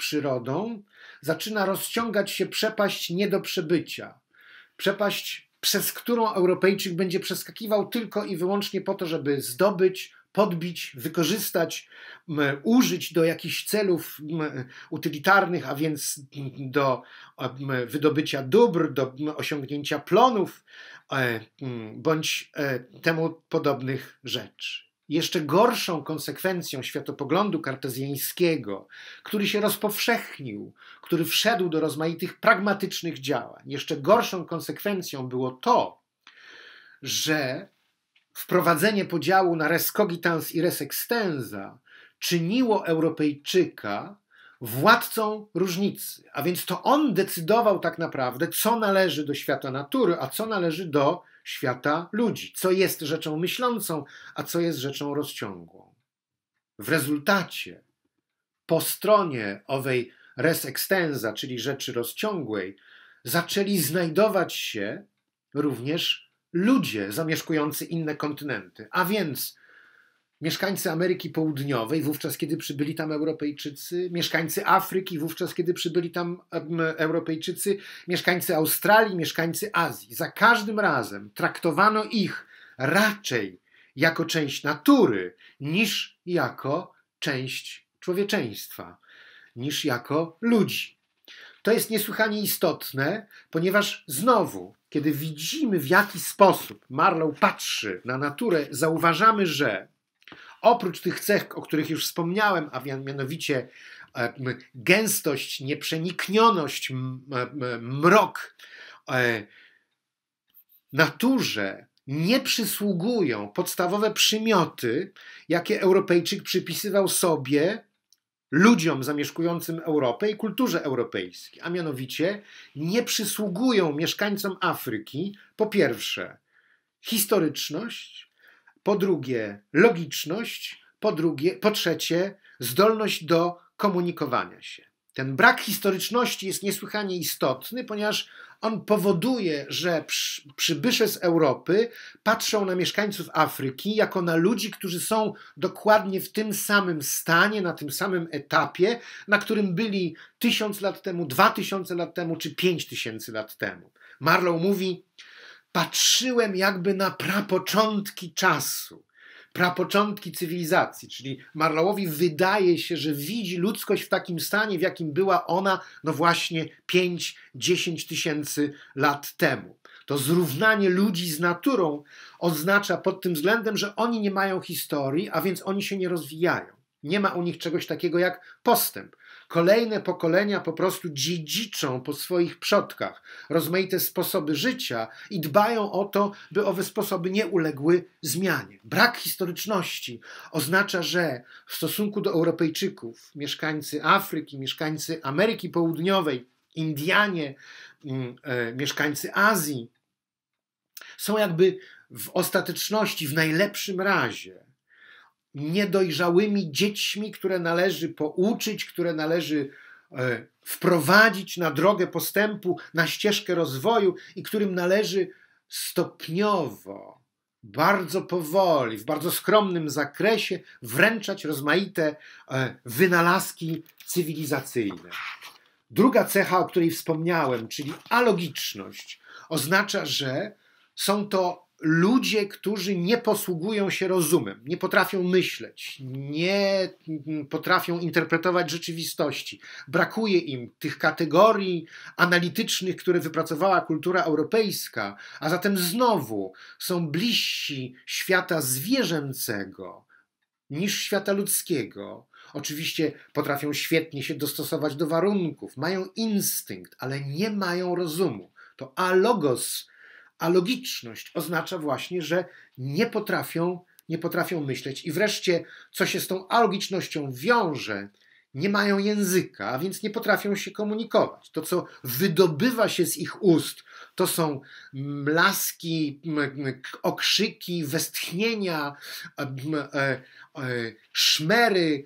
przyrodą zaczyna rozciągać się przepaść nie do przebycia. Przepaść, przez którą Europejczyk będzie przeskakiwał tylko i wyłącznie po to, żeby zdobyć, podbić, wykorzystać, użyć do jakichś celów utylitarnych, a więc do wydobycia dóbr, do osiągnięcia plonów e, bądź e, temu podobnych rzeczy. Jeszcze gorszą konsekwencją światopoglądu kartezjańskiego, który się rozpowszechnił, który wszedł do rozmaitych pragmatycznych działań, jeszcze gorszą konsekwencją było to, że wprowadzenie podziału na res cogitans i res extensa czyniło Europejczyka władcą różnicy. A więc to on decydował tak naprawdę, co należy do świata natury, a co należy do świata ludzi, co jest rzeczą myślącą, a co jest rzeczą rozciągłą. W rezultacie po stronie owej res extensa, czyli rzeczy rozciągłej, zaczęli znajdować się również ludzie zamieszkujący inne kontynenty, a więc mieszkańcy Ameryki Południowej, wówczas kiedy przybyli tam Europejczycy, mieszkańcy Afryki, wówczas kiedy przybyli tam Europejczycy, mieszkańcy Australii, mieszkańcy Azji. Za każdym razem traktowano ich raczej jako część natury niż jako część człowieczeństwa, niż jako ludzi. To jest niesłychanie istotne, ponieważ znowu, kiedy widzimy w jaki sposób Marlow patrzy na naturę, zauważamy, że oprócz tych cech, o których już wspomniałem, a mianowicie gęstość, nieprzeniknioność, mrok, e, naturze nie przysługują. Podstawowe przymioty, jakie Europejczyk przypisywał sobie, ludziom zamieszkującym Europę i kulturze europejskiej, a mianowicie nie przysługują mieszkańcom Afryki po pierwsze historyczność, po drugie logiczność, po, drugie, po trzecie zdolność do komunikowania się. Ten brak historyczności jest niesłychanie istotny, ponieważ on powoduje, że przybysze z Europy patrzą na mieszkańców Afryki jako na ludzi, którzy są dokładnie w tym samym stanie, na tym samym etapie, na którym byli tysiąc lat temu, dwa tysiące lat temu czy pięć tysięcy lat temu. Marlow mówi: Patrzyłem jakby na prapoczątki czasu prapoczątki cywilizacji, czyli Marlowowi wydaje się, że widzi ludzkość w takim stanie, w jakim była ona, no właśnie 5-10 tysięcy lat temu. To zrównanie ludzi z naturą oznacza pod tym względem, że oni nie mają historii, a więc oni się nie rozwijają. Nie ma u nich czegoś takiego jak postęp. Kolejne pokolenia po prostu dziedziczą po swoich przodkach rozmaite sposoby życia i dbają o to, by owe sposoby nie uległy zmianie. Brak historyczności oznacza, że w stosunku do Europejczyków, mieszkańcy Afryki, mieszkańcy Ameryki Południowej, Indianie, mm, e, mieszkańcy Azji, są jakby w ostateczności, w najlepszym razie, niedojrzałymi dziećmi, które należy pouczyć, które należy e, wprowadzić na drogę postępu, na ścieżkę rozwoju i którym należy stopniowo, bardzo powoli, w bardzo skromnym zakresie wręczać rozmaite e, wynalazki cywilizacyjne. Druga cecha, o której wspomniałem, czyli alogiczność, oznacza, że są to ludzie, którzy nie posługują się rozumem, nie potrafią myśleć, nie potrafią interpretować rzeczywistości. Brakuje im tych kategorii analitycznych, które wypracowała kultura europejska, a zatem znowu są bliżsi świata zwierzęcego niż świata ludzkiego. Oczywiście potrafią świetnie się dostosować do warunków, mają instynkt, ale nie mają rozumu. To alogos a logiczność oznacza właśnie, że nie potrafią, nie potrafią myśleć. I wreszcie, co się z tą alogicznością wiąże, nie mają języka, a więc nie potrafią się komunikować. To, co wydobywa się z ich ust, to są mlaski, okrzyki, westchnienia, e, e, szmery,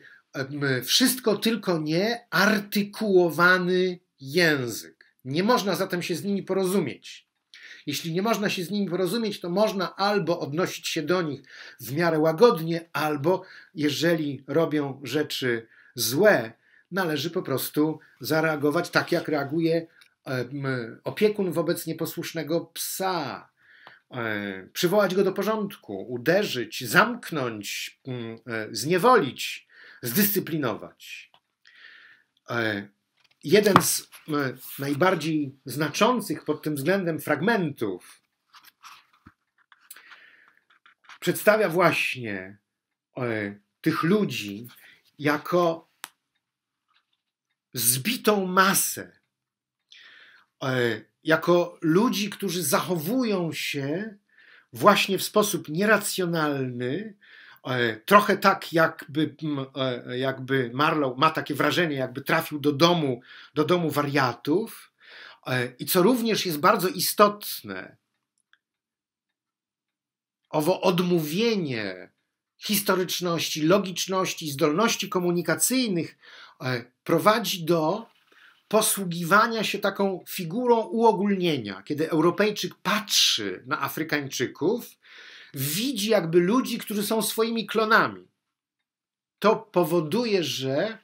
wszystko tylko nie artykułowany język. Nie można zatem się z nimi porozumieć. Jeśli nie można się z nimi porozumieć, to można albo odnosić się do nich w miarę łagodnie, albo jeżeli robią rzeczy złe, należy po prostu zareagować tak, jak reaguje opiekun wobec nieposłusznego psa. E, przywołać go do porządku, uderzyć, zamknąć, mm, e, zniewolić, zdyscyplinować. Jeden z e, najbardziej znaczących pod tym względem fragmentów przedstawia właśnie e, tych ludzi jako zbitą masę, e, jako ludzi, którzy zachowują się właśnie w sposób nieracjonalny, trochę tak, jakby, e, jakby Marlow ma takie wrażenie, jakby trafił do domu, do domu wariatów. E, I co również jest bardzo istotne, owo odmówienie historyczności, logiczności, zdolności komunikacyjnych prowadzi do posługiwania się taką figurą uogólnienia. Kiedy Europejczyk patrzy na Afrykańczyków, widzi jakby ludzi, którzy są swoimi klonami. To powoduje, że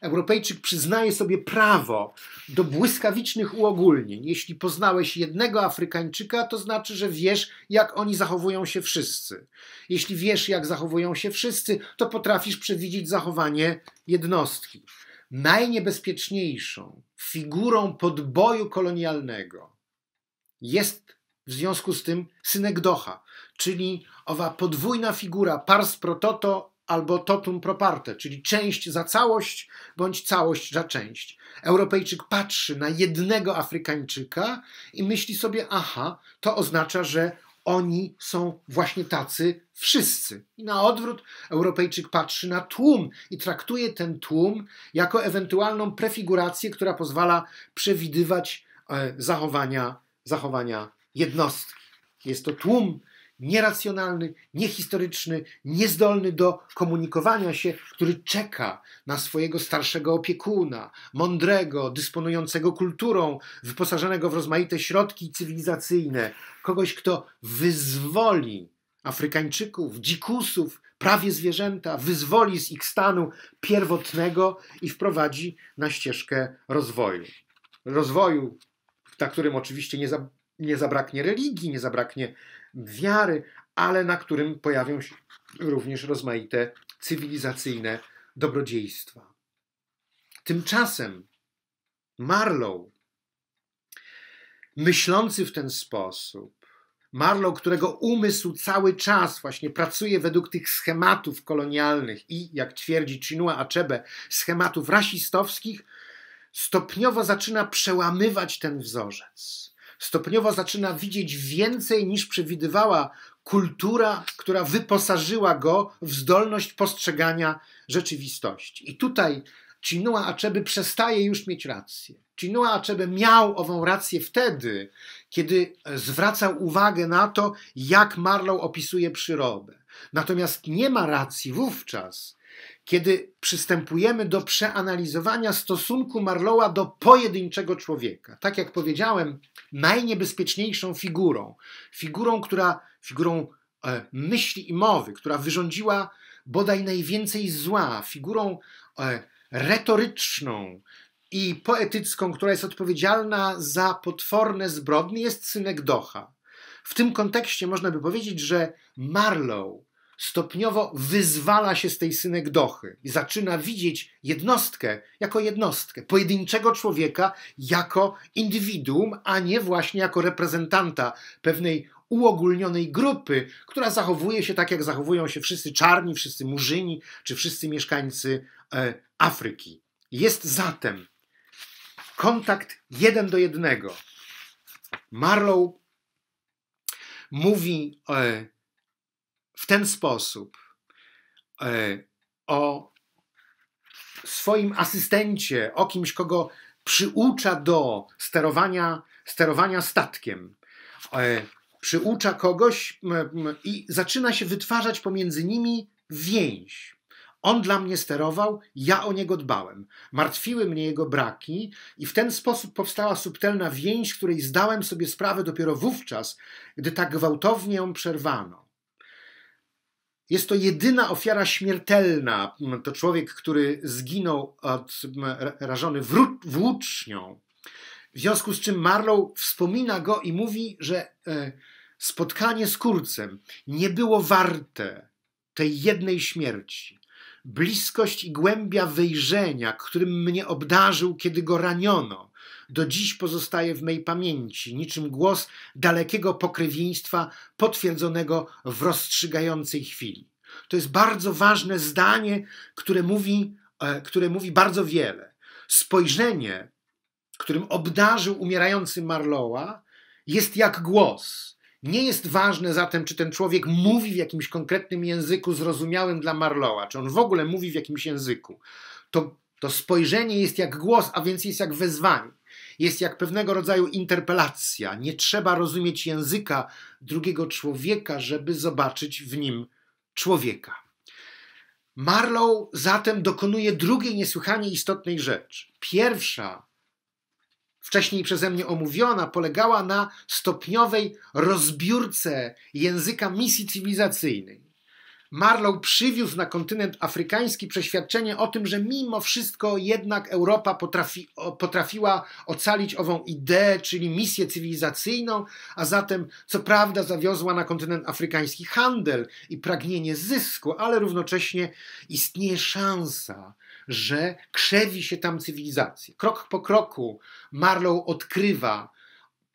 Europejczyk przyznaje sobie prawo do błyskawicznych uogólnień. Jeśli poznałeś jednego Afrykańczyka, to znaczy, że wiesz, jak oni zachowują się wszyscy. Jeśli wiesz, jak zachowują się wszyscy, to potrafisz przewidzieć zachowanie jednostki. Najniebezpieczniejszą figurą podboju kolonialnego jest w związku z tym synekdocha, czyli owa podwójna figura pars pro toto albo totum proparte, czyli część za całość, bądź całość za część. Europejczyk patrzy na jednego Afrykańczyka i myśli sobie, aha, to oznacza, że oni są właśnie tacy wszyscy. I na odwrót Europejczyk patrzy na tłum i traktuje ten tłum jako ewentualną prefigurację, która pozwala przewidywać e, zachowania, zachowania jednostki. Jest to tłum nieracjonalny, niehistoryczny, niezdolny do komunikowania się, który czeka na swojego starszego opiekuna, mądrego, dysponującego kulturą, wyposażonego w rozmaite środki cywilizacyjne, kogoś, kto wyzwoli Afrykańczyków, dzikusów, prawie zwierzęta, wyzwoli z ich stanu pierwotnego i wprowadzi na ścieżkę rozwoju. Rozwoju, na którym oczywiście nie, za, nie zabraknie religii, nie zabraknie wiary, ale na którym pojawią się również rozmaite cywilizacyjne dobrodziejstwa. Tymczasem Marlow, myślący w ten sposób, Marlow, którego umysł cały czas właśnie pracuje według tych schematów kolonialnych i, jak twierdzi Chinua Achebe, schematów rasistowskich, stopniowo zaczyna przełamywać ten wzorzec stopniowo zaczyna widzieć więcej niż przewidywała kultura, która wyposażyła go w zdolność postrzegania rzeczywistości. I tutaj Chinua Achebe przestaje już mieć rację. Chinua Achebe miał ową rację wtedy, kiedy zwracał uwagę na to, jak Marlow opisuje przyrodę. Natomiast nie ma racji wówczas, kiedy przystępujemy do przeanalizowania stosunku Marlowa do pojedynczego człowieka. Tak jak powiedziałem, najniebezpieczniejszą figurą, figurą, która, figurą e, myśli i mowy, która wyrządziła bodaj najwięcej zła, figurą e, retoryczną i poetycką, która jest odpowiedzialna za potworne zbrodnie, jest synek Docha. W tym kontekście można by powiedzieć, że Marlowe stopniowo wyzwala się z tej synegdochy i zaczyna widzieć jednostkę jako jednostkę, pojedynczego człowieka jako indywiduum, a nie właśnie jako reprezentanta pewnej uogólnionej grupy, która zachowuje się tak, jak zachowują się wszyscy czarni, wszyscy murzyni czy wszyscy mieszkańcy e, Afryki. Jest zatem kontakt jeden do jednego. Marlow mówi e, w ten sposób e, o swoim asystencie, o kimś, kogo przyucza do sterowania, sterowania statkiem. E, przyucza kogoś i zaczyna się wytwarzać pomiędzy nimi więź. On dla mnie sterował, ja o niego dbałem. Martwiły mnie jego braki, i w ten sposób powstała subtelna więź, której zdałem sobie sprawę dopiero wówczas, gdy tak gwałtownie ją przerwano. Jest to jedyna ofiara śmiertelna. To człowiek, który zginął od, rażony włócznią. W związku z czym Marlow wspomina go i mówi, że e, spotkanie z kurcem nie było warte tej jednej śmierci. Bliskość i głębia wejrzenia, którym mnie obdarzył, kiedy go raniono, do dziś pozostaje w mej pamięci, niczym głos dalekiego pokrewieństwa potwierdzonego w rozstrzygającej chwili. To jest bardzo ważne zdanie, które mówi, e, które mówi bardzo wiele. Spojrzenie, którym obdarzył umierający Marlowa, jest jak głos. Nie jest ważne zatem, czy ten człowiek mówi w jakimś konkretnym języku zrozumiałym dla Marlowa, czy on w ogóle mówi w jakimś języku. To, to spojrzenie jest jak głos, a więc jest jak wezwanie jest jak pewnego rodzaju interpelacja. Nie trzeba rozumieć języka drugiego człowieka, żeby zobaczyć w nim człowieka. Marlow zatem dokonuje drugiej niesłychanie istotnej rzeczy. Pierwsza, wcześniej przeze mnie omówiona, polegała na stopniowej rozbiórce języka misji cywilizacyjnej. Marlow przywiózł na kontynent afrykański przeświadczenie o tym, że mimo wszystko jednak Europa potrafi, potrafiła ocalić ową ideę, czyli misję cywilizacyjną, a zatem co prawda zawiozła na kontynent afrykański handel i pragnienie zysku, ale równocześnie istnieje szansa, że krzewi się tam cywilizacja. Krok po kroku Marlow odkrywa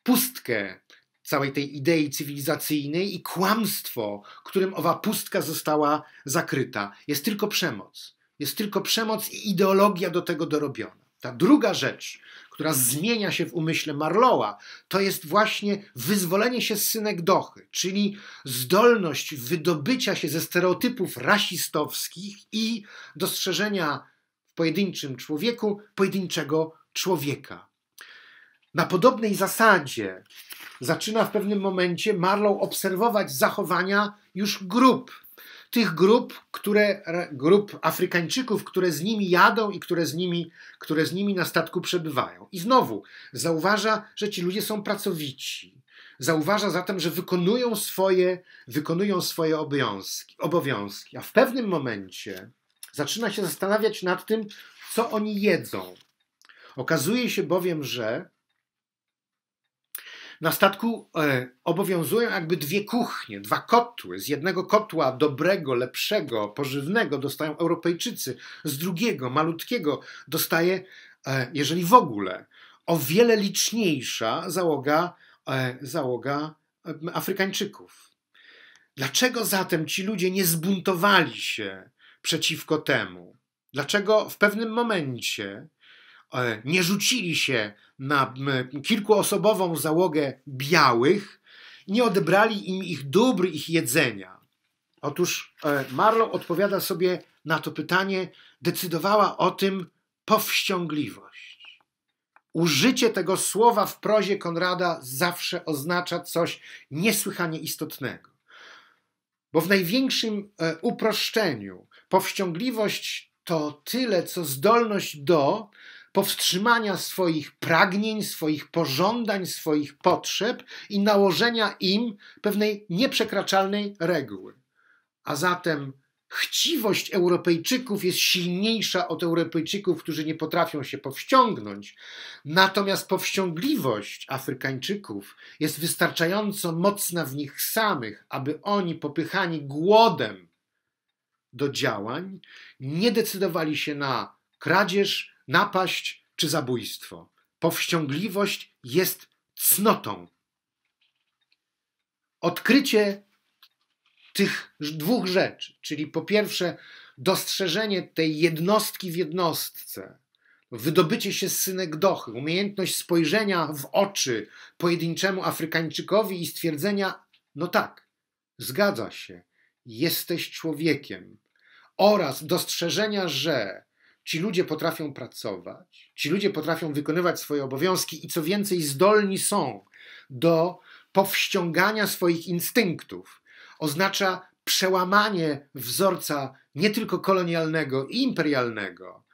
pustkę całej tej idei cywilizacyjnej i kłamstwo, którym owa pustka została zakryta. Jest tylko przemoc. Jest tylko przemoc i ideologia do tego dorobiona. Ta druga rzecz, która zmienia się w umyśle Marlowa, to jest właśnie wyzwolenie się z synekdochy, czyli zdolność wydobycia się ze stereotypów rasistowskich i dostrzeżenia w pojedynczym człowieku pojedynczego człowieka. Na podobnej zasadzie zaczyna w pewnym momencie Marlow obserwować zachowania już grup. Tych grup, które, grup Afrykańczyków, które z nimi jadą i które z nimi, które z nimi na statku przebywają. I znowu zauważa, że ci ludzie są pracowici. Zauważa zatem, że wykonują swoje, wykonują swoje obowiązki, obowiązki. A w pewnym momencie zaczyna się zastanawiać nad tym, co oni jedzą. Okazuje się bowiem, że na statku e, obowiązują jakby dwie kuchnie, dwa kotły. Z jednego kotła dobrego, lepszego, pożywnego dostają Europejczycy, z drugiego, malutkiego, dostaje, e, jeżeli w ogóle, o wiele liczniejsza załoga, e, załoga Afrykańczyków. Dlaczego zatem ci ludzie nie zbuntowali się przeciwko temu? Dlaczego w pewnym momencie nie rzucili się na kilkuosobową załogę białych, nie odebrali im ich dóbr, ich jedzenia. Otóż e, Marlow odpowiada sobie na to pytanie, decydowała o tym powściągliwość. Użycie tego słowa w prozie Konrada zawsze oznacza coś niesłychanie istotnego. Bo w największym e, uproszczeniu powściągliwość to tyle, co zdolność do powstrzymania swoich pragnień, swoich pożądań, swoich potrzeb i nałożenia im pewnej nieprzekraczalnej reguły. A zatem chciwość Europejczyków jest silniejsza od Europejczyków, którzy nie potrafią się powściągnąć. Natomiast powściągliwość Afrykańczyków jest wystarczająco mocna w nich samych, aby oni, popychani głodem do działań, nie decydowali się na kradzież, napaść czy zabójstwo. Powściągliwość jest cnotą. Odkrycie tych dwóch rzeczy, czyli po pierwsze dostrzeżenie tej jednostki w jednostce, wydobycie się z synekdochy, umiejętność spojrzenia w oczy pojedynczemu Afrykańczykowi i stwierdzenia: no tak, zgadza się, jesteś człowiekiem, oraz dostrzeżenia, że Ci ludzie potrafią pracować, ci ludzie potrafią wykonywać swoje obowiązki i co więcej, zdolni są do powściągania swoich instynktów. Oznacza przełamanie wzorca nie tylko kolonialnego i imperialnego,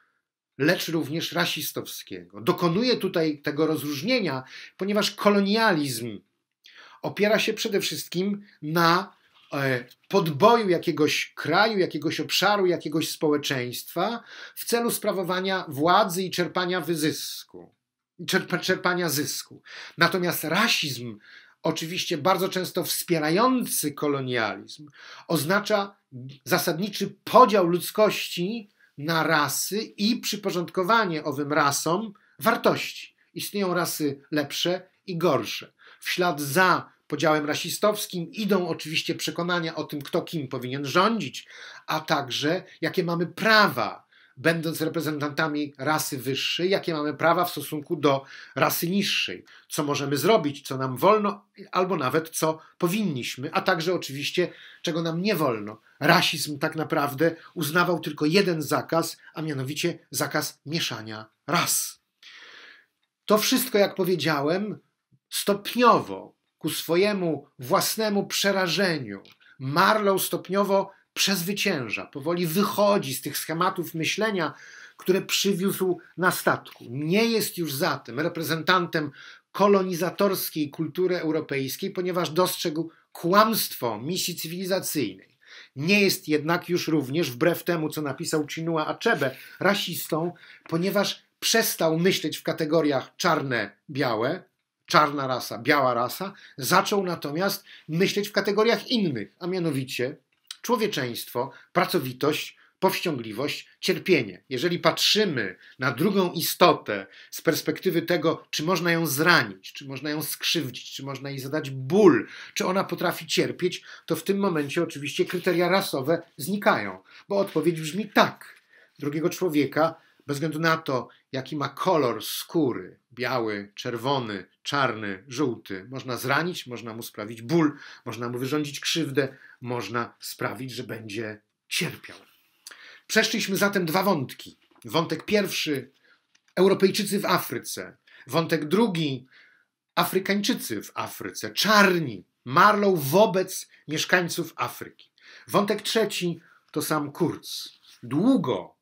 lecz również rasistowskiego. Dokonuje tutaj tego rozróżnienia, ponieważ kolonializm opiera się przede wszystkim na podboju jakiegoś kraju, jakiegoś obszaru, jakiegoś społeczeństwa w celu sprawowania władzy i czerpania wyzysku, czerpania zysku. Natomiast rasizm, oczywiście bardzo często wspierający kolonializm, oznacza zasadniczy podział ludzkości na rasy i przyporządkowanie owym rasom wartości. Istnieją rasy lepsze i gorsze. W ślad za podziałem rasistowskim idą oczywiście przekonania o tym, kto kim powinien rządzić, a także jakie mamy prawa, będąc reprezentantami rasy wyższej, jakie mamy prawa w stosunku do rasy niższej, co możemy zrobić, co nam wolno, albo nawet co powinniśmy, a także oczywiście, czego nam nie wolno. Rasizm tak naprawdę uznawał tylko jeden zakaz, a mianowicie zakaz mieszania ras. To wszystko, jak powiedziałem, stopniowo ku swojemu własnemu przerażeniu. Marlow stopniowo przezwycięża, powoli wychodzi z tych schematów myślenia, które przywiózł na statku. Nie jest już zatem reprezentantem kolonizatorskiej kultury europejskiej, ponieważ dostrzegł kłamstwo misji cywilizacyjnej. Nie jest jednak już również, wbrew temu, co napisał Chinua Achebe, rasistą, ponieważ przestał myśleć w kategoriach czarne-białe, czarna rasa, biała rasa, zaczął natomiast myśleć w kategoriach innych, a mianowicie człowieczeństwo, pracowitość, powściągliwość, cierpienie. Jeżeli patrzymy na drugą istotę z perspektywy tego, czy można ją zranić, czy można ją skrzywdzić, czy można jej zadać ból, czy ona potrafi cierpieć, to w tym momencie oczywiście kryteria rasowe znikają, bo odpowiedź brzmi tak. Drugiego człowieka, bez względu na to, jaki ma kolor skóry, biały, czerwony, czarny, żółty, można zranić, można mu sprawić ból, można mu wyrządzić krzywdę, można sprawić, że będzie cierpiał. Przeszliśmy zatem dwa wątki. Wątek pierwszy Europejczycy w Afryce. Wątek drugi Afrykańczycy w Afryce, czarni, Marlow wobec mieszkańców Afryki. Wątek trzeci to sam Kurz. Długo,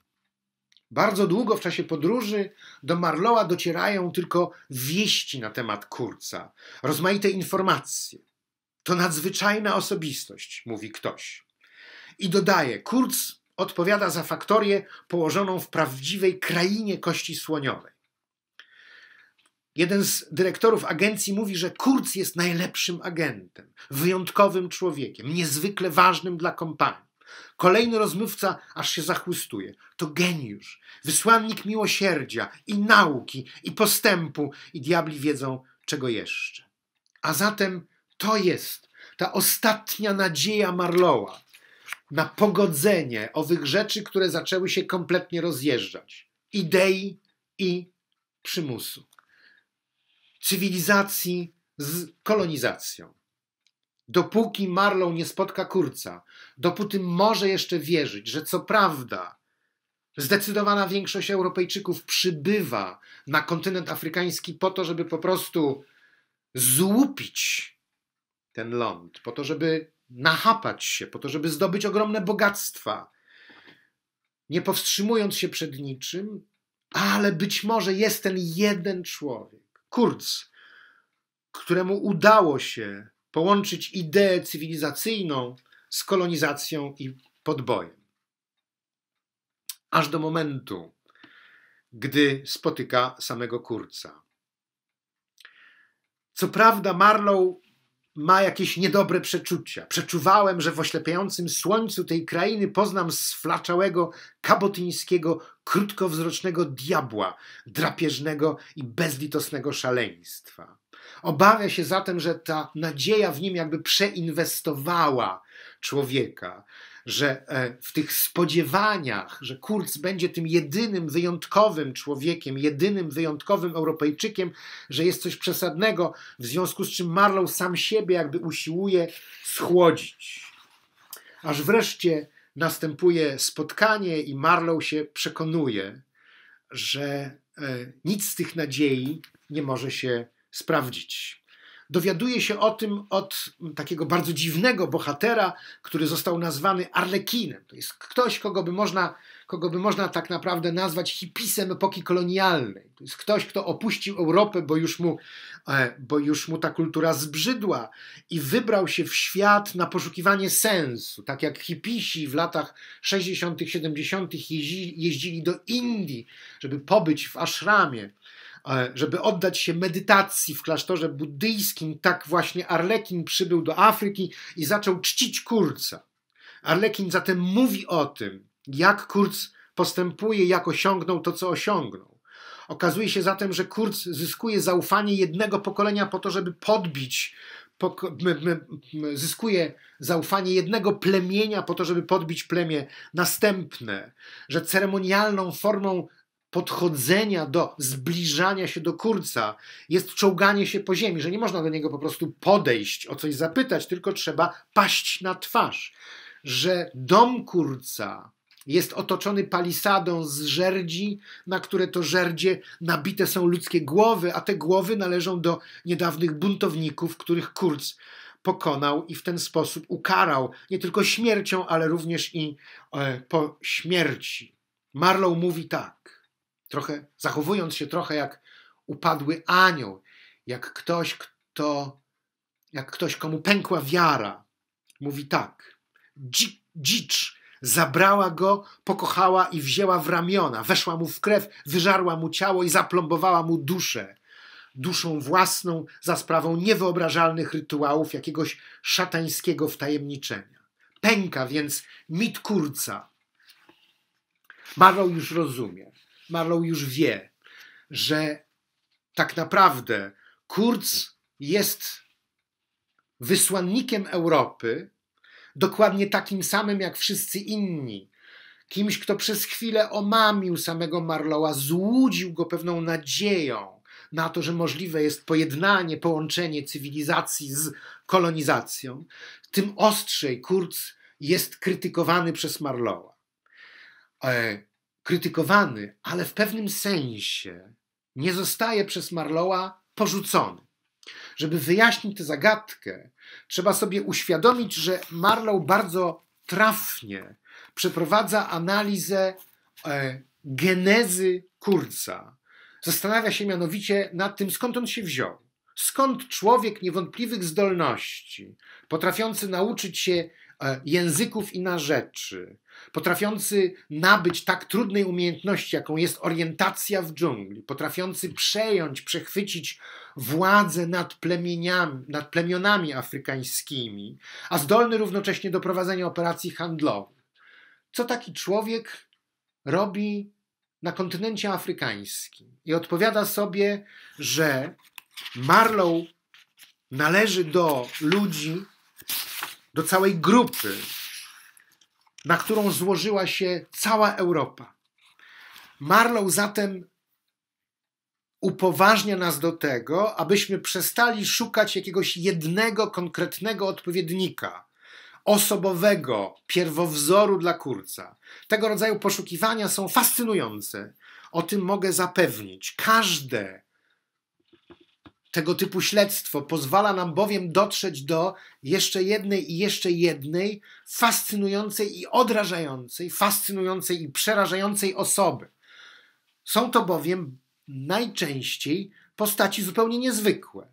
bardzo długo w czasie podróży do Marlowa docierają tylko wieści na temat Kurca, rozmaite informacje. To nadzwyczajna osobistość, mówi ktoś. I dodaje, Kurz odpowiada za faktorię położoną w prawdziwej krainie kości słoniowej. Jeden z dyrektorów agencji mówi, że Kurz jest najlepszym agentem, wyjątkowym człowiekiem, niezwykle ważnym dla kompanii. Kolejny rozmówca aż się zachłystuje. To geniusz, wysłannik miłosierdzia i nauki i postępu i diabli wiedzą czego jeszcze. A zatem to jest ta ostatnia nadzieja Marlowa na pogodzenie owych rzeczy, które zaczęły się kompletnie rozjeżdżać. Idei i przymusu. Cywilizacji z kolonizacją. Dopóki Marlow nie spotka Kurca, dopóty może jeszcze wierzyć, że co prawda zdecydowana większość Europejczyków przybywa na kontynent afrykański po to, żeby po prostu złupić ten ląd, po to, żeby nachapać się, po to, żeby zdobyć ogromne bogactwa, nie powstrzymując się przed niczym, ale być może jest ten jeden człowiek, Kurz, któremu udało się połączyć ideę cywilizacyjną z kolonizacją i podbojem. Aż do momentu, gdy spotyka samego Kurca. Co prawda, Marlow ma jakieś niedobre przeczucia. Przeczuwałem, że w oślepiającym słońcu tej krainy poznam sflaczałego, kabotyńskiego, krótkowzrocznego diabła, drapieżnego i bezlitosnego szaleństwa. Obawia się zatem, że ta nadzieja w nim jakby przeinwestowała człowieka, że e, w tych spodziewaniach, że Kurz będzie tym jedynym wyjątkowym człowiekiem, jedynym wyjątkowym Europejczykiem, że jest coś przesadnego, w związku z czym Marlow sam siebie jakby usiłuje schłodzić. Aż wreszcie następuje spotkanie i Marlow się przekonuje, że e, nic z tych nadziei nie może się sprawdzić. Dowiaduje się o tym od takiego bardzo dziwnego bohatera, który został nazwany Arlekinem. To jest ktoś, kogo by można, kogo by można tak naprawdę nazwać hipisem epoki kolonialnej. To jest ktoś, kto opuścił Europę, bo już mu, e, bo już mu ta kultura zbrzydła i wybrał się w świat na poszukiwanie sensu. Tak jak hipisi w latach 60., 70. Jeździli, jeździli do Indii, żeby pobyć w ashramie żeby oddać się medytacji w klasztorze buddyjskim, tak właśnie Arlekin przybył do Afryki i zaczął czcić Kurca. Arlekin zatem mówi o tym, jak Kurz postępuje, jak osiągnął to, co osiągnął. Okazuje się zatem, że Kurz zyskuje zaufanie jednego pokolenia po to, żeby podbić, zyskuje zaufanie jednego plemienia po to, żeby podbić plemię następne, że ceremonialną formą podchodzenia do zbliżania się do kurca jest czołganie się po ziemi, że nie można do niego po prostu podejść, o coś zapytać, tylko trzeba paść na twarz. Że dom kurca jest otoczony palisadą z żerdzi, na które to żerdzie nabite są ludzkie głowy, a te głowy należą do niedawnych buntowników, których kurc pokonał i w ten sposób ukarał nie tylko śmiercią, ale również i e, po śmierci. Marlow mówi tak trochę, zachowując się trochę jak upadły anioł, jak ktoś, kto, jak ktoś, komu pękła wiara. Mówi tak, dzicz zabrała go, pokochała i wzięła w ramiona, weszła mu w krew, wyżarła mu ciało i zaplombowała mu duszę. Duszą własną za sprawą niewyobrażalnych rytuałów jakiegoś szatańskiego wtajemniczenia. Pęka więc mit kurca, Marlow już rozumie, Marlow już wie, że tak naprawdę Kurz jest wysłannikiem Europy, dokładnie takim samym jak wszyscy inni. Kimś, kto przez chwilę omamił samego Marlowa, złudził go pewną nadzieją na to, że możliwe jest pojednanie, połączenie cywilizacji z kolonizacją. Tym ostrzej Kurz jest krytykowany przez Marlowa. E, krytykowany, ale w pewnym sensie nie zostaje przez Marlowa porzucony. Żeby wyjaśnić tę zagadkę, trzeba sobie uświadomić, że Marlow bardzo trafnie przeprowadza analizę e, genezy Kurca. Zastanawia się mianowicie nad tym, skąd on się wziął. Skąd człowiek niewątpliwych zdolności, potrafiący nauczyć się języków i na rzeczy, potrafiący nabyć tak trudnej umiejętności, jaką jest orientacja w dżungli, potrafiący przejąć, przechwycić władzę nad, plemieniami, nad plemionami afrykańskimi, a zdolny równocześnie do prowadzenia operacji handlowych. Co taki człowiek robi na kontynencie afrykańskim? I odpowiada sobie, że Marlow należy do ludzi, do całej grupy, na którą złożyła się cała Europa. Marlow zatem upoważnia nas do tego, abyśmy przestali szukać jakiegoś jednego konkretnego odpowiednika, osobowego pierwowzoru dla kurca. Tego rodzaju poszukiwania są fascynujące. O tym mogę zapewnić. Każde tego typu śledztwo pozwala nam bowiem dotrzeć do jeszcze jednej i jeszcze jednej fascynującej i odrażającej, fascynującej i przerażającej osoby. Są to bowiem najczęściej postaci zupełnie niezwykłe.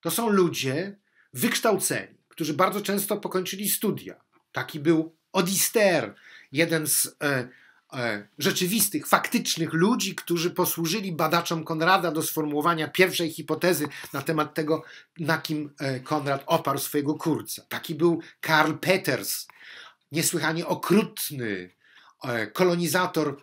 To są ludzie wykształceni, którzy bardzo często pokończyli studia. Taki był Odister, jeden z e, rzeczywistych, faktycznych ludzi, którzy posłużyli badaczom Konrada do sformułowania pierwszej hipotezy na temat tego, na kim e, Konrad oparł swojego kurca. Taki był Karl Peters, niesłychanie okrutny e, kolonizator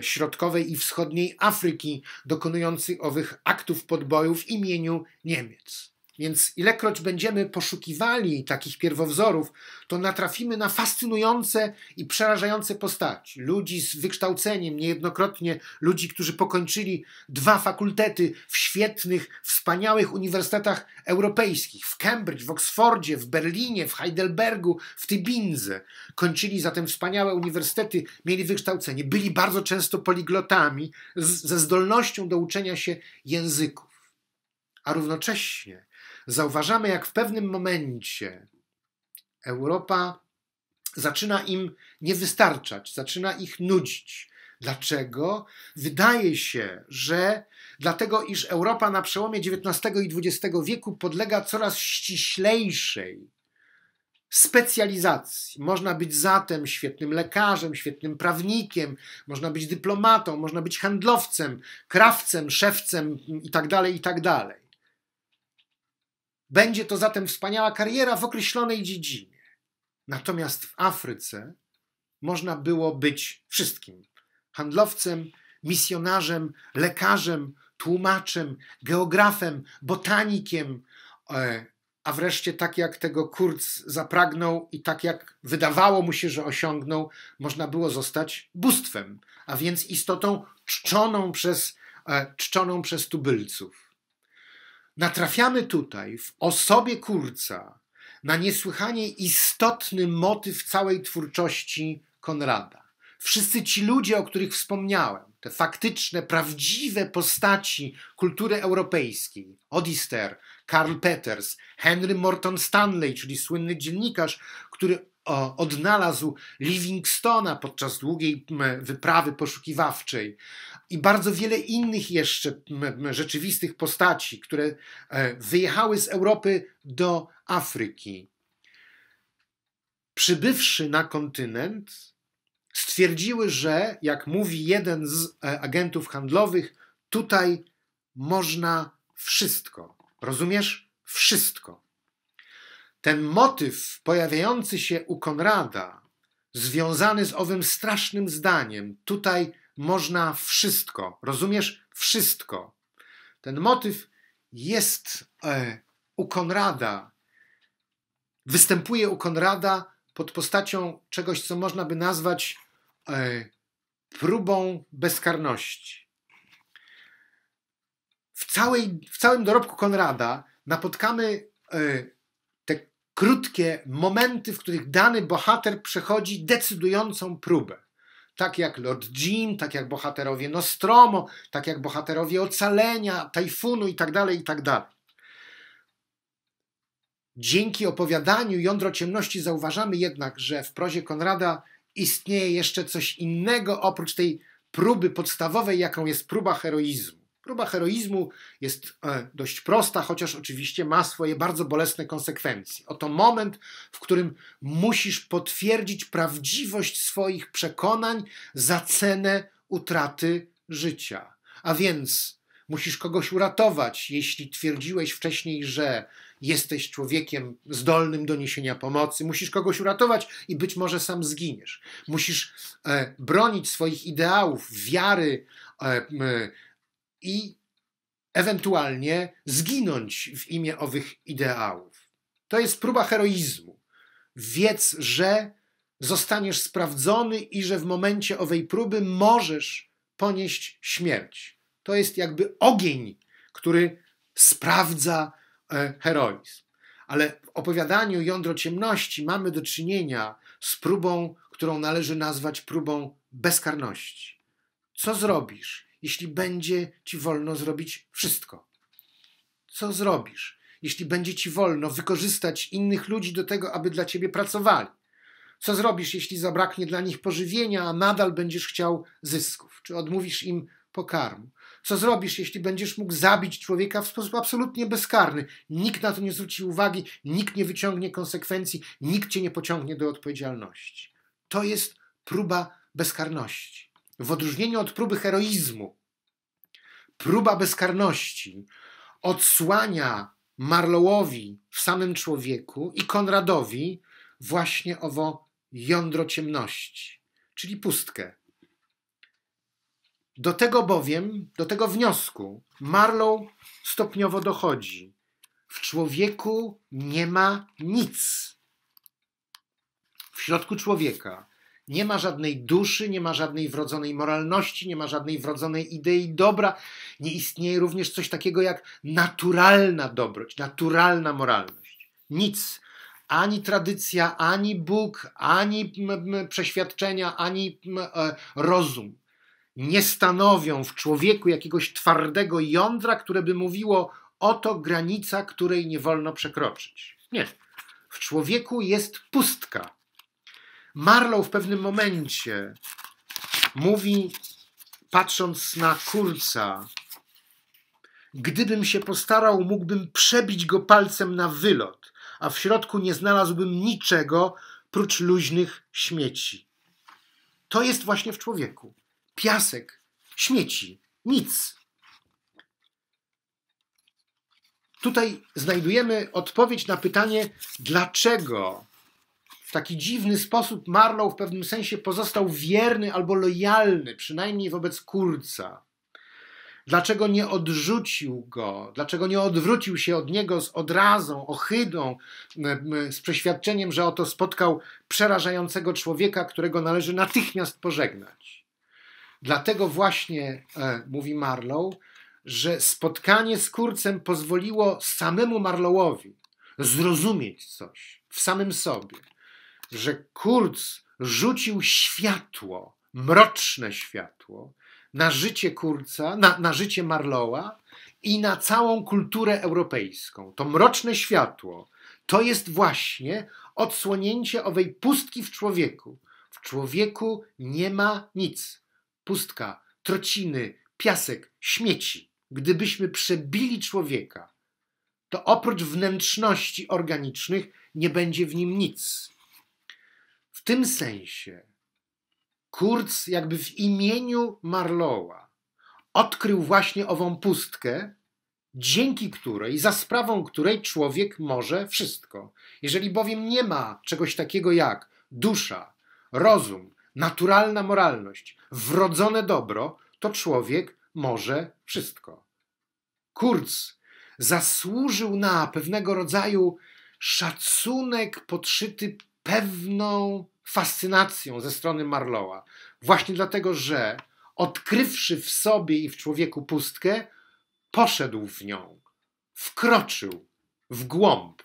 środkowej i wschodniej Afryki, dokonujący owych aktów podboju w imieniu Niemiec. Więc ilekroć będziemy poszukiwali takich pierwowzorów, to natrafimy na fascynujące i przerażające postaci. Ludzi z wykształceniem, niejednokrotnie ludzi, którzy pokończyli dwa fakultety w świetnych, wspaniałych uniwersytetach europejskich w Cambridge, w Oksfordzie, w Berlinie, w Heidelbergu, w Tybinze. Kończyli zatem wspaniałe uniwersytety, mieli wykształcenie, byli bardzo często poliglotami z, ze zdolnością do uczenia się języków. A równocześnie zauważamy, jak w pewnym momencie Europa zaczyna im nie wystarczać, zaczyna ich nudzić. Dlaczego? Wydaje się, że dlatego, iż Europa na przełomie XIX i XX wieku podlega coraz ściślejszej specjalizacji. Można być zatem świetnym lekarzem, świetnym prawnikiem, można być dyplomatą, można być handlowcem, krawcem, szewcem itd., tak itd. Będzie to zatem wspaniała kariera w określonej dziedzinie. Natomiast w Afryce można było być wszystkim: handlowcem, misjonarzem, lekarzem, tłumaczem, geografem, botanikiem, e, a wreszcie tak jak tego Kurz zapragnął i tak jak wydawało mu się, że osiągnął, można było zostać bóstwem, a więc istotą czczoną przez, e, czczoną przez tubylców natrafiamy tutaj w osobie Kurca na niesłychanie istotny motyw całej twórczości Konrada. Wszyscy ci ludzie, o których wspomniałem, te faktyczne, prawdziwe postaci kultury europejskiej, Odister, Karl Peters, Henry Morton Stanley, czyli słynny dziennikarz, który odnalazł Livingstona podczas długiej wyprawy poszukiwawczej i bardzo wiele innych jeszcze rzeczywistych postaci, które e, wyjechały z Europy do Afryki. Przybywszy na kontynent, stwierdziły, że, jak mówi jeden z e, agentów handlowych, tutaj można wszystko. Rozumiesz? Wszystko. Ten motyw pojawiający się u Konrada związany z owym strasznym zdaniem. Tutaj można wszystko. Rozumiesz? Wszystko. Ten motyw jest e, u Konrada. Występuje u Konrada pod postacią czegoś, co można by nazwać e, próbą bezkarności. W, całej, w całym dorobku Konrada napotkamy e, te krótkie momenty, w których dany bohater przechodzi decydującą próbę. Tak jak Lord Jim, tak jak bohaterowie Nostromo, tak jak bohaterowie Ocalenia, Tajfunu itd., tak itd. Tak Dzięki opowiadaniu Jądro Ciemności zauważamy jednak, że w prozie Konrada istnieje jeszcze coś innego oprócz tej próby podstawowej, jaką jest próba heroizmu. Próba heroizmu jest e, dość prosta, chociaż oczywiście ma swoje bardzo bolesne konsekwencje. Oto moment, w którym musisz potwierdzić prawdziwość swoich przekonań za cenę utraty życia. A więc musisz kogoś uratować, jeśli twierdziłeś wcześniej, że jesteś człowiekiem zdolnym do niesienia pomocy, musisz kogoś uratować i być może sam zginiesz. Musisz e, bronić swoich ideałów, wiary e, i ewentualnie zginąć w imię owych ideałów. To jest próba heroizmu. Wiedz, że zostaniesz sprawdzony i że w momencie owej próby możesz ponieść śmierć. To jest jakby ogień, który sprawdza E, heroizm. Ale w opowiadaniu Jądro Ciemności mamy do czynienia z próbą, którą należy nazwać próbą bezkarności. Co zrobisz, jeśli będzie ci wolno zrobić wszystko? Co zrobisz, jeśli będzie ci wolno wykorzystać innych ludzi do tego, aby dla ciebie pracowali? Co zrobisz, jeśli zabraknie dla nich pożywienia, a nadal będziesz chciał zysków? Czy odmówisz im pokarmu? Co zrobisz, jeśli będziesz mógł zabić człowieka w sposób absolutnie bezkarny? Nikt na to nie zwróci uwagi, nikt nie wyciągnie konsekwencji, nikt cię nie pociągnie do odpowiedzialności. To jest próba bezkarności. W odróżnieniu od próby heroizmu, próba bezkarności odsłania Marlowowi w samym człowieku i Konradowi właśnie owo jądro ciemności, czyli pustkę, do tego bowiem, do tego wniosku Marlow stopniowo dochodzi. W człowieku nie ma nic. W środku człowieka nie ma żadnej duszy, nie ma żadnej wrodzonej moralności, nie ma żadnej wrodzonej idei dobra. Nie istnieje również coś takiego jak naturalna dobroć, naturalna moralność. Nic. Ani tradycja, ani Bóg, ani przeświadczenia, ani e, rozum nie stanowią w człowieku jakiegoś twardego jądra, które by mówiło, oto granica, której nie wolno przekroczyć. Nie. W człowieku jest pustka. Marlow w pewnym momencie mówi, patrząc na kurca, gdybym się postarał, mógłbym przebić go palcem na wylot, a w środku nie znalazłbym niczego prócz luźnych śmieci. To jest właśnie w człowieku piasek, śmieci, nic. Tutaj znajdujemy odpowiedź na pytanie, dlaczego taki dziwny sposób Marlow w pewnym sensie pozostał wierny albo lojalny, przynajmniej wobec Kurca. Dlaczego nie odrzucił go? Dlaczego nie odwrócił się od niego z odrazą, ohydą, z przeświadczeniem, że oto spotkał przerażającego człowieka, którego należy natychmiast pożegnać? Dlatego właśnie, e, mówi Marlow, że spotkanie z Kurcem pozwoliło samemu Marlowowi zrozumieć coś w samym sobie, że Kurz rzucił światło, mroczne światło na życie Kurca, na, na życie Marlowa i na całą kulturę europejską. To mroczne światło to jest właśnie odsłonięcie owej pustki w człowieku. W człowieku nie ma nic pustka, trociny, piasek, śmieci. Gdybyśmy przebili człowieka, to oprócz wnętrzności organicznych nie będzie w nim nic. Tym sensie Kurz jakby w imieniu Marlowa odkrył właśnie ową pustkę, dzięki której, za sprawą której człowiek może wszystko. Jeżeli bowiem nie ma czegoś takiego jak dusza, rozum, naturalna moralność, wrodzone dobro, to człowiek może wszystko. Kurz zasłużył na pewnego rodzaju szacunek podszyty pewną fascynacją ze strony Marlowa. Właśnie dlatego, że odkrywszy w sobie i w człowieku pustkę, poszedł w nią, wkroczył w głąb,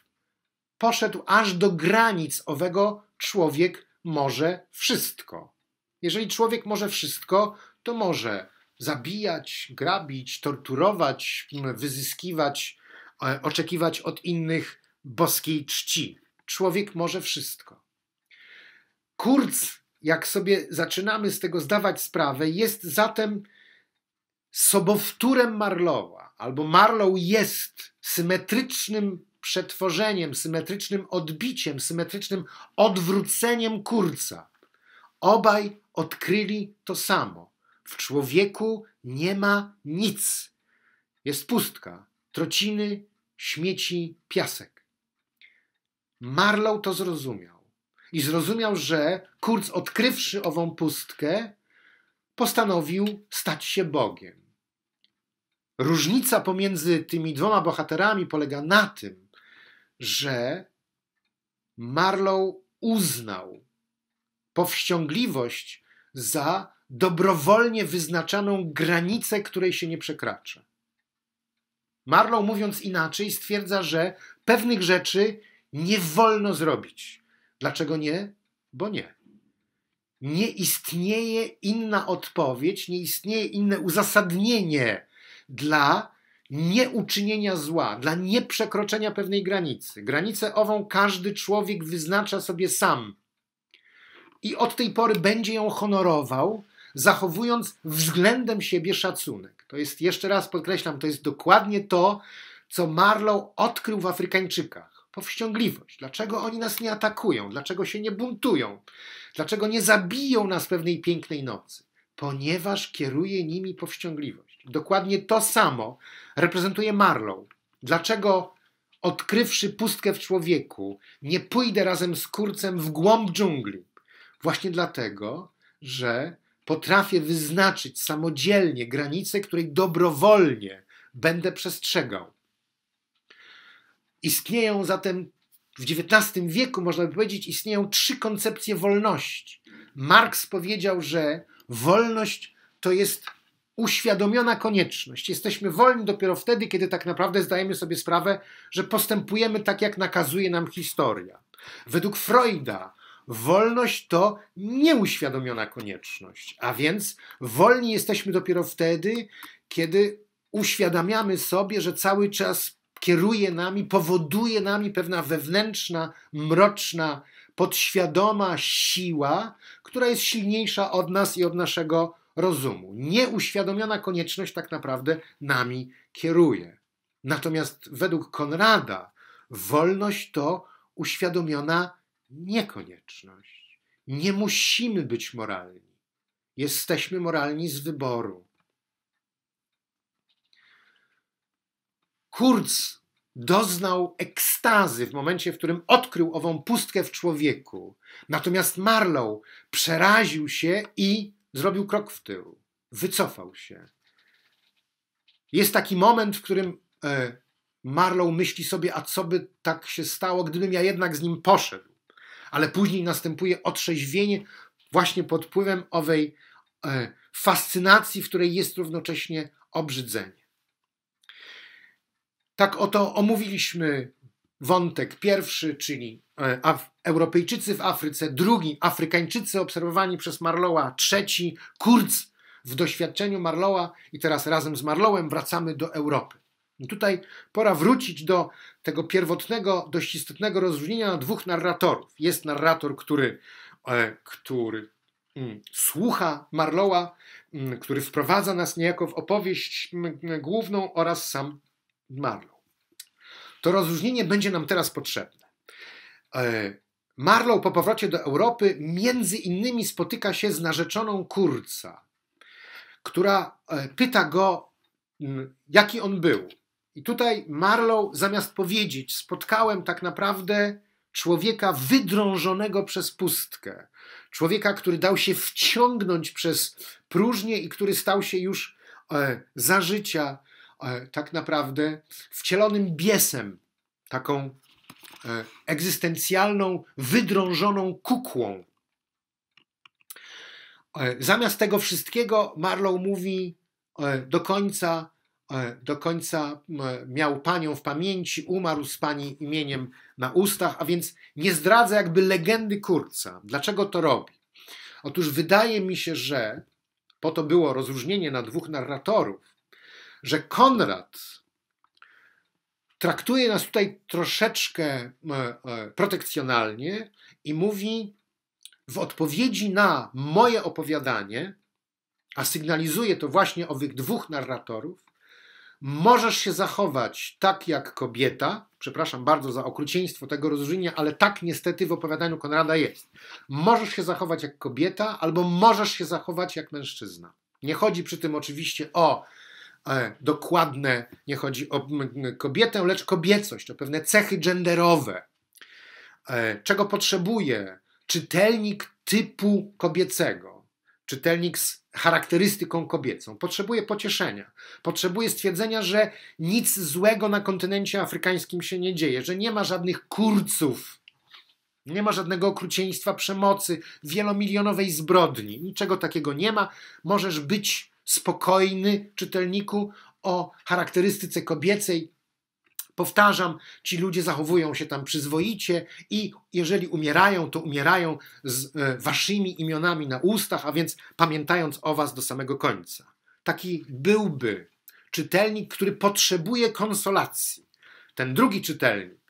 poszedł aż do granic owego człowiek może wszystko. Jeżeli człowiek może wszystko, to może zabijać, grabić, torturować, wyzyskiwać, e, oczekiwać od innych boskiej czci. Człowiek może wszystko. Kurz, jak sobie zaczynamy z tego zdawać sprawę, jest zatem sobowtórem Marlowa, albo Marlow jest symetrycznym przetworzeniem, symetrycznym odbiciem, symetrycznym odwróceniem kurca. Obaj odkryli to samo. W człowieku nie ma nic. Jest pustka, trociny, śmieci, piasek. Marlow to zrozumiał. I zrozumiał, że Kurz, odkrywszy ową pustkę, postanowił stać się Bogiem. Różnica pomiędzy tymi dwoma bohaterami polega na tym, że Marlow uznał powściągliwość za dobrowolnie wyznaczaną granicę, której się nie przekracza. Marlow, mówiąc inaczej, stwierdza, że pewnych rzeczy nie wolno zrobić. Dlaczego nie? Bo nie. Nie istnieje inna odpowiedź, nie istnieje inne uzasadnienie dla nieuczynienia zła, dla nieprzekroczenia pewnej granicy. Granicę ową każdy człowiek wyznacza sobie sam. I od tej pory będzie ją honorował, zachowując względem siebie szacunek. To jest, jeszcze raz podkreślam, to jest dokładnie to, co Marlow odkrył w Afrykańczykach. Powściągliwość. Dlaczego oni nas nie atakują? Dlaczego się nie buntują? Dlaczego nie zabiją nas pewnej pięknej nocy? Ponieważ kieruje nimi powściągliwość. Dokładnie to samo reprezentuje Marlow. Dlaczego odkrywszy pustkę w człowieku, nie pójdę razem z kurcem w głąb dżungli? Właśnie dlatego, że potrafię wyznaczyć samodzielnie granicę, której dobrowolnie będę przestrzegał. Istnieją zatem w XIX wieku, można by powiedzieć, istnieją trzy koncepcje wolności. Marx powiedział, że wolność to jest uświadomiona konieczność. Jesteśmy wolni dopiero wtedy, kiedy tak naprawdę zdajemy sobie sprawę, że postępujemy tak, jak nakazuje nam historia. Według Freuda wolność to nieuświadomiona konieczność, a więc wolni jesteśmy dopiero wtedy, kiedy uświadamiamy sobie, że cały czas kieruje nami, powoduje nami pewna wewnętrzna, mroczna, podświadoma siła, która jest silniejsza od nas i od naszego rozumu. Nieuświadomiona konieczność tak naprawdę nami kieruje. Natomiast według Konrada wolność to uświadomiona niekonieczność. Nie musimy być moralni. Jesteśmy moralni z wyboru. Kurz doznał ekstazy w momencie, w którym odkrył ową pustkę w człowieku. Natomiast Marlow przeraził się i zrobił krok w tył. Wycofał się. Jest taki moment, w którym e, Marlow myśli sobie, a co by tak się stało, gdybym ja jednak z nim poszedł. Ale później następuje otrzeźwienie właśnie pod wpływem owej e, fascynacji, w której jest równocześnie obrzydzenie. Tak oto omówiliśmy wątek pierwszy, czyli e, Af Europejczycy w Afryce, drugi Afrykańczycy obserwowani przez Marlowa, trzeci Kurz w doświadczeniu Marlowa i teraz razem z Marlowem wracamy do Europy. I tutaj pora wrócić do tego pierwotnego, dość istotnego rozróżnienia na dwóch narratorów. Jest narrator, który, e, który mm, słucha Marlowa, mm, który wprowadza nas niejako w opowieść główną oraz sam Marlow. To rozróżnienie będzie nam teraz potrzebne. E, Marlow po powrocie do Europy między innymi spotyka się z narzeczoną Kurca, która e, pyta go, jaki on był. I tutaj Marlow zamiast powiedzieć, spotkałem tak naprawdę człowieka wydrążonego przez pustkę, człowieka, który dał się wciągnąć przez próżnię i który stał się już e, za życia tak naprawdę wcielonym biesem, taką e, egzystencjalną, wydrążoną kukłą. Zamiast tego wszystkiego Marlow mówi do końca, do końca miał panią w pamięci, umarł z pani imieniem na ustach, a więc nie zdradza jakby legendy Kurca. Dlaczego to robi? Otóż wydaje mi się, że po to było rozróżnienie na dwóch narratorów, że Konrad traktuje nas tutaj troszeczkę e, e, protekcjonalnie i mówi w odpowiedzi na moje opowiadanie, a sygnalizuje to właśnie owych dwóch narratorów, możesz się zachować tak jak kobieta, przepraszam bardzo za okrucieństwo tego rozróżnienia, ale tak niestety w opowiadaniu Konrada jest. Możesz się zachować jak kobieta, albo możesz się zachować jak mężczyzna. Nie chodzi przy tym oczywiście o dokładne, nie chodzi o kobietę, lecz kobiecość, o pewne cechy genderowe. E, czego potrzebuje czytelnik typu kobiecego, czytelnik z charakterystyką kobiecą. Potrzebuje pocieszenia, potrzebuje stwierdzenia, że nic złego na kontynencie afrykańskim się nie dzieje, że nie ma żadnych kurców, nie ma żadnego okrucieństwa, przemocy, wielomilionowej zbrodni. Niczego takiego nie ma. Możesz być spokojny, czytelniku, o charakterystyce kobiecej, Powtarzam, ci ludzie zachowują się tam przyzwoicie i jeżeli umierają, to umierają z e, waszymi imionami na ustach, a więc pamiętając o was do samego końca. Taki byłby czytelnik, który potrzebuje konsolacji. Ten drugi czytelnik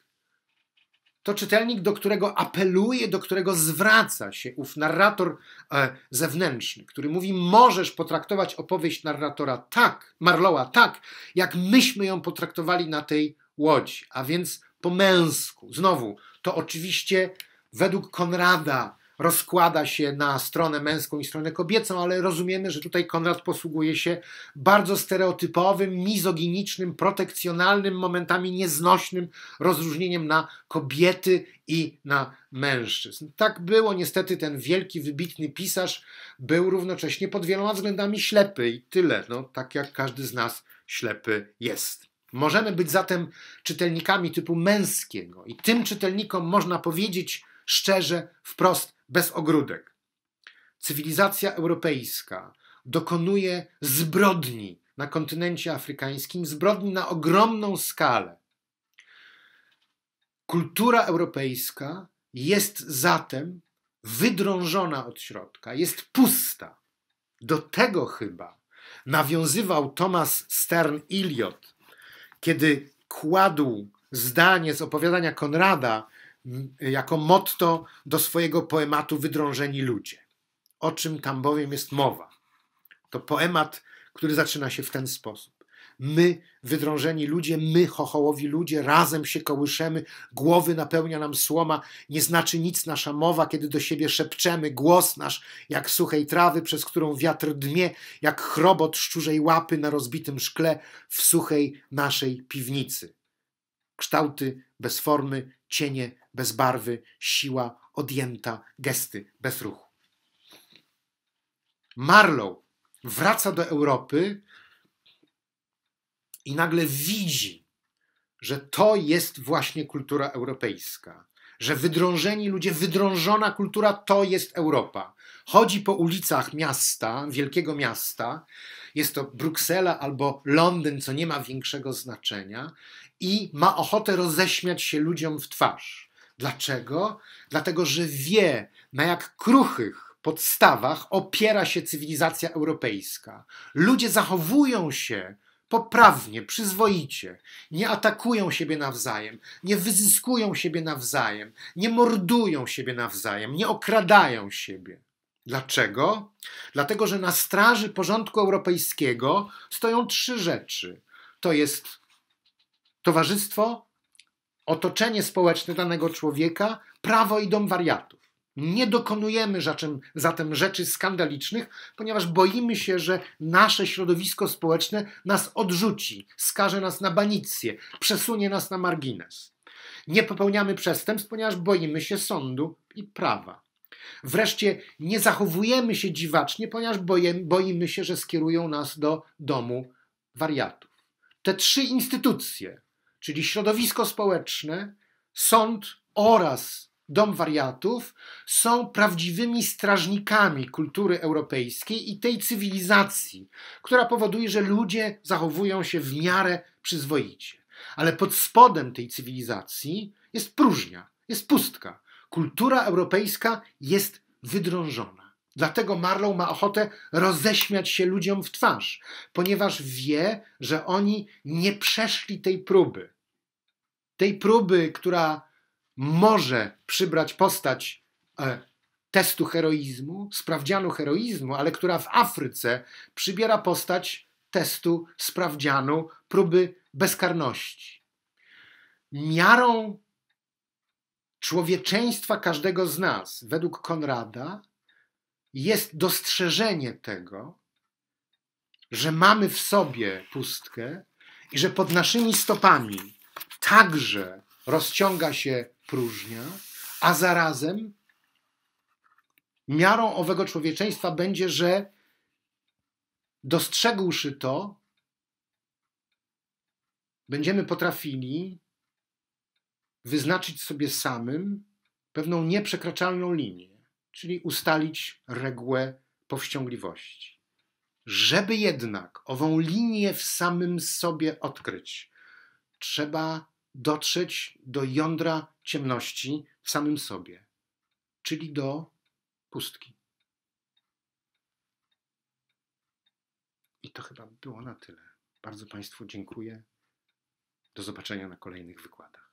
to czytelnik, do którego apeluje, do którego zwraca się ów narrator e, zewnętrzny, który mówi: Możesz potraktować opowieść narratora tak, Marlowa tak, jak myśmy ją potraktowali na tej łodzi, a więc po męsku. Znowu, to oczywiście według Konrada rozkłada się na stronę męską i stronę kobiecą, ale rozumiemy, że tutaj Konrad posługuje się bardzo stereotypowym, mizoginicznym, protekcjonalnym, momentami nieznośnym rozróżnieniem na kobiety i na mężczyzn. Tak było, niestety ten wielki, wybitny pisarz był równocześnie pod wieloma względami ślepy i tyle, no, tak jak każdy z nas ślepy jest. Możemy być zatem czytelnikami typu męskiego i tym czytelnikom można powiedzieć szczerze, wprost, bez ogródek. Cywilizacja europejska dokonuje zbrodni na kontynencie afrykańskim, zbrodni na ogromną skalę. Kultura europejska jest zatem wydrążona od środka, jest pusta. Do tego chyba nawiązywał Thomas Stern Eliot kiedy kładł zdanie z opowiadania Konrada jako motto do swojego poematu Wydrążeni ludzie. O czym tam bowiem jest mowa? To poemat, który zaczyna się w ten sposób. My, wydrążeni ludzie, my, chochołowi ludzie, razem się kołyszemy, głowy napełnia nam słoma, nie znaczy nic nasza mowa, kiedy do siebie szepczemy, głos nasz, jak suchej trawy, przez którą wiatr dmie, jak chrobot szczurzej łapy na rozbitym szkle w suchej naszej piwnicy. Kształty bez formy, cienie bez barwy, siła odjęta, gesty bez ruchu. Marlow wraca do Europy i nagle widzi, że to jest właśnie kultura europejska, że wydrążeni ludzie, wydrążona kultura to jest Europa. Chodzi po ulicach miasta, wielkiego miasta, jest to Bruksela albo Londyn, co nie ma większego znaczenia, i ma ochotę roześmiać się ludziom w twarz. Dlaczego? Dlatego, że wie, na jak kruchych podstawach opiera się cywilizacja europejska. Ludzie zachowują się poprawnie, przyzwoicie, nie atakują siebie nawzajem, nie wyzyskują siebie nawzajem, nie mordują siebie nawzajem, nie okradają siebie. Dlaczego? Dlatego, że na straży porządku europejskiego stoją trzy rzeczy. To jest towarzystwo, otoczenie społeczne danego człowieka, prawo i dom wariatów. Nie dokonujemy zatem, zatem rzeczy skandalicznych, ponieważ boimy się, że nasze środowisko społeczne nas odrzuci, skaże nas na banicję, przesunie nas na margines. Nie popełniamy przestępstw, ponieważ boimy się sądu i prawa. Wreszcie nie zachowujemy się dziwacznie, ponieważ boimy się, że skierują nas do domu wariatów. Te trzy instytucje, czyli środowisko społeczne, sąd oraz dom wariatów, są prawdziwymi strażnikami kultury europejskiej i tej cywilizacji, która powoduje, że ludzie zachowują się w miarę przyzwoicie. Ale pod spodem tej cywilizacji jest próżnia, jest pustka. Kultura europejska jest wydrążona. Dlatego Marlow ma ochotę roześmiać się ludziom w twarz, ponieważ wie, że oni nie przeszli tej próby. Tej próby, która może przybrać postać e, testu heroizmu, sprawdzianu heroizmu, ale która w Afryce przybiera postać testu sprawdzianu próby bezkarności. Miarą człowieczeństwa każdego z nas, według Konrada, jest dostrzeżenie tego, że mamy w sobie pustkę i że pod naszymi stopami także rozciąga się próżnia, a zarazem miarą owego człowieczeństwa będzie, że dostrzegłszy to, będziemy potrafili wyznaczyć sobie samym pewną nieprzekraczalną linię, czyli ustalić regułę powściągliwości. Żeby jednak ową linię w samym sobie odkryć, trzeba dotrzeć do jądra ciemności w samym sobie, czyli do pustki. I to chyba było na tyle. Bardzo Państwu dziękuję. Do zobaczenia na kolejnych wykładach.